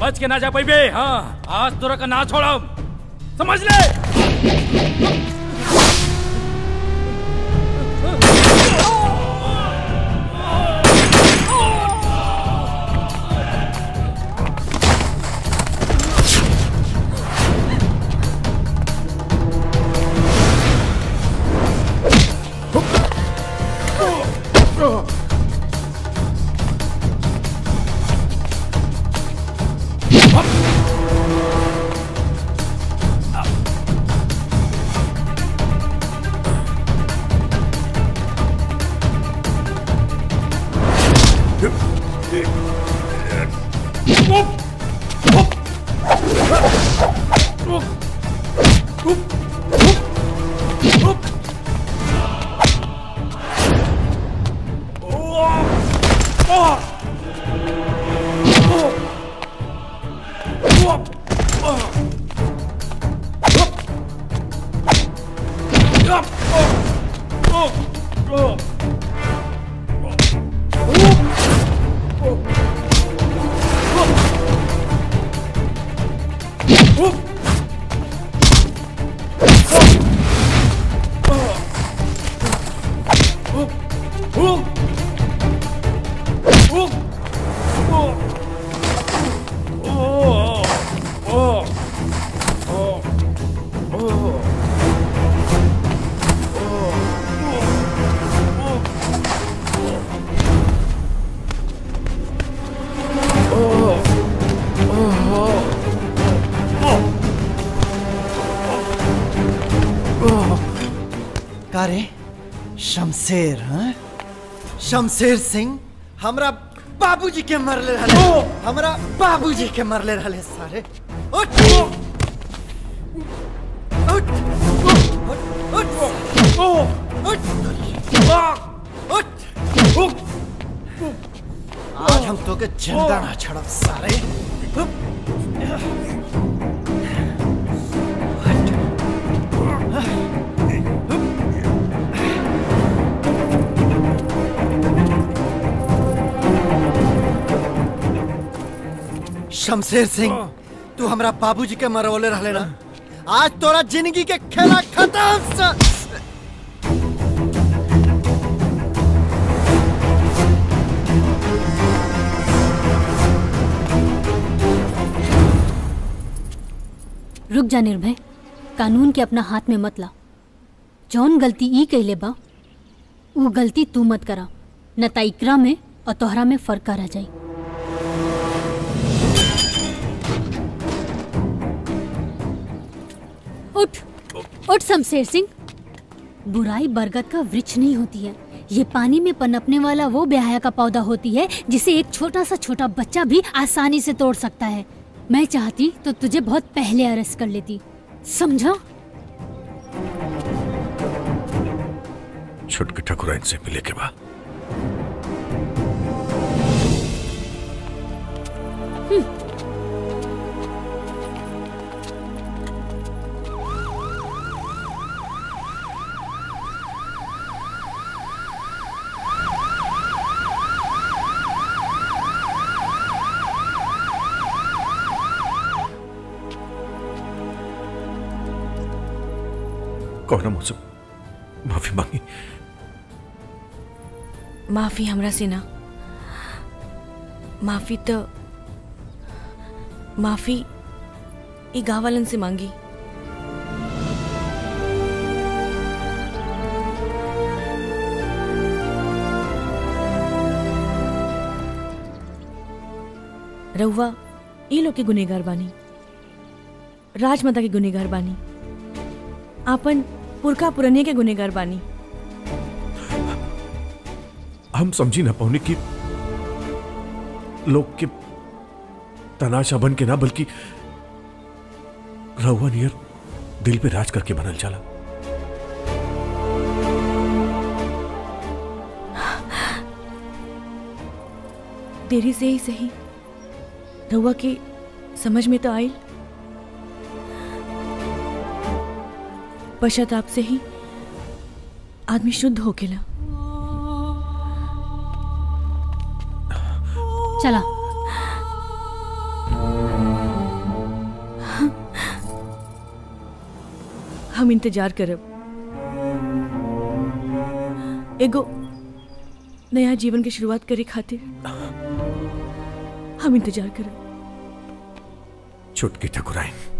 बच के ना जा पाइबे। हाँ आज तोरा का ना छोड़ा समझ ले? का शमशेर हाँ? शमशेर सिंह हमरा बाबूजी के मरले रहले। हमरा बाबूजी के मरले रहले सारे। उठ! उठ! उठ! उठ! उठ आज हम तो के ज़िंदा ना छड़ब सारे। शमशेर सिंह, तू हमरा बाबूजी के मरवले रहले ना। आज तोरा ज़िंदगी के खेला खत्म रुक जा निर्भय, कानून के अपना हाथ में मत ला। जौन गलती ई कैले बा वो गलती तू मत करा, न त इकरा में और तोहरा में फ़र्क रह जाई। उठ उठ शमशेर सिंह। बुराई बरगद का वृक्ष नहीं होती है। ये पानी में पनपने वाला वो ब्याह का पौधा होती है जिसे एक छोटा सा छोटा बच्चा भी आसानी से तोड़ सकता है। मैं चाहती तो तुझे बहुत पहले अरेस्ट कर लेती। समझा? छुटके ठकुराइन से मिले के बाद। कौन मुझसे माफ़ी मांगी। माफ़ी हमरा से ना। माफ़ी तो माफ़ी ई गाँव से मांगी। रउआ ई लोग के गुनेगार बानी। राजमाता के गुनेगार बानी। आपन पुरखा पुरनिया के गुनेगार बानी. हम समझी ना पौने की लोग के तनाशा बन के ना बल्कि रहुआ नियर दिल पे राज करके बनल चला देरी से ही सही। रउआ के समझ में तो आई पश्चाताप से ही आदमी शुद्ध होकेला चला। हम इंतज़ार करब एगो नया जीवन की शुरुआत करे खातिर हम इंतज़ार करब छुटकी ठकुराइन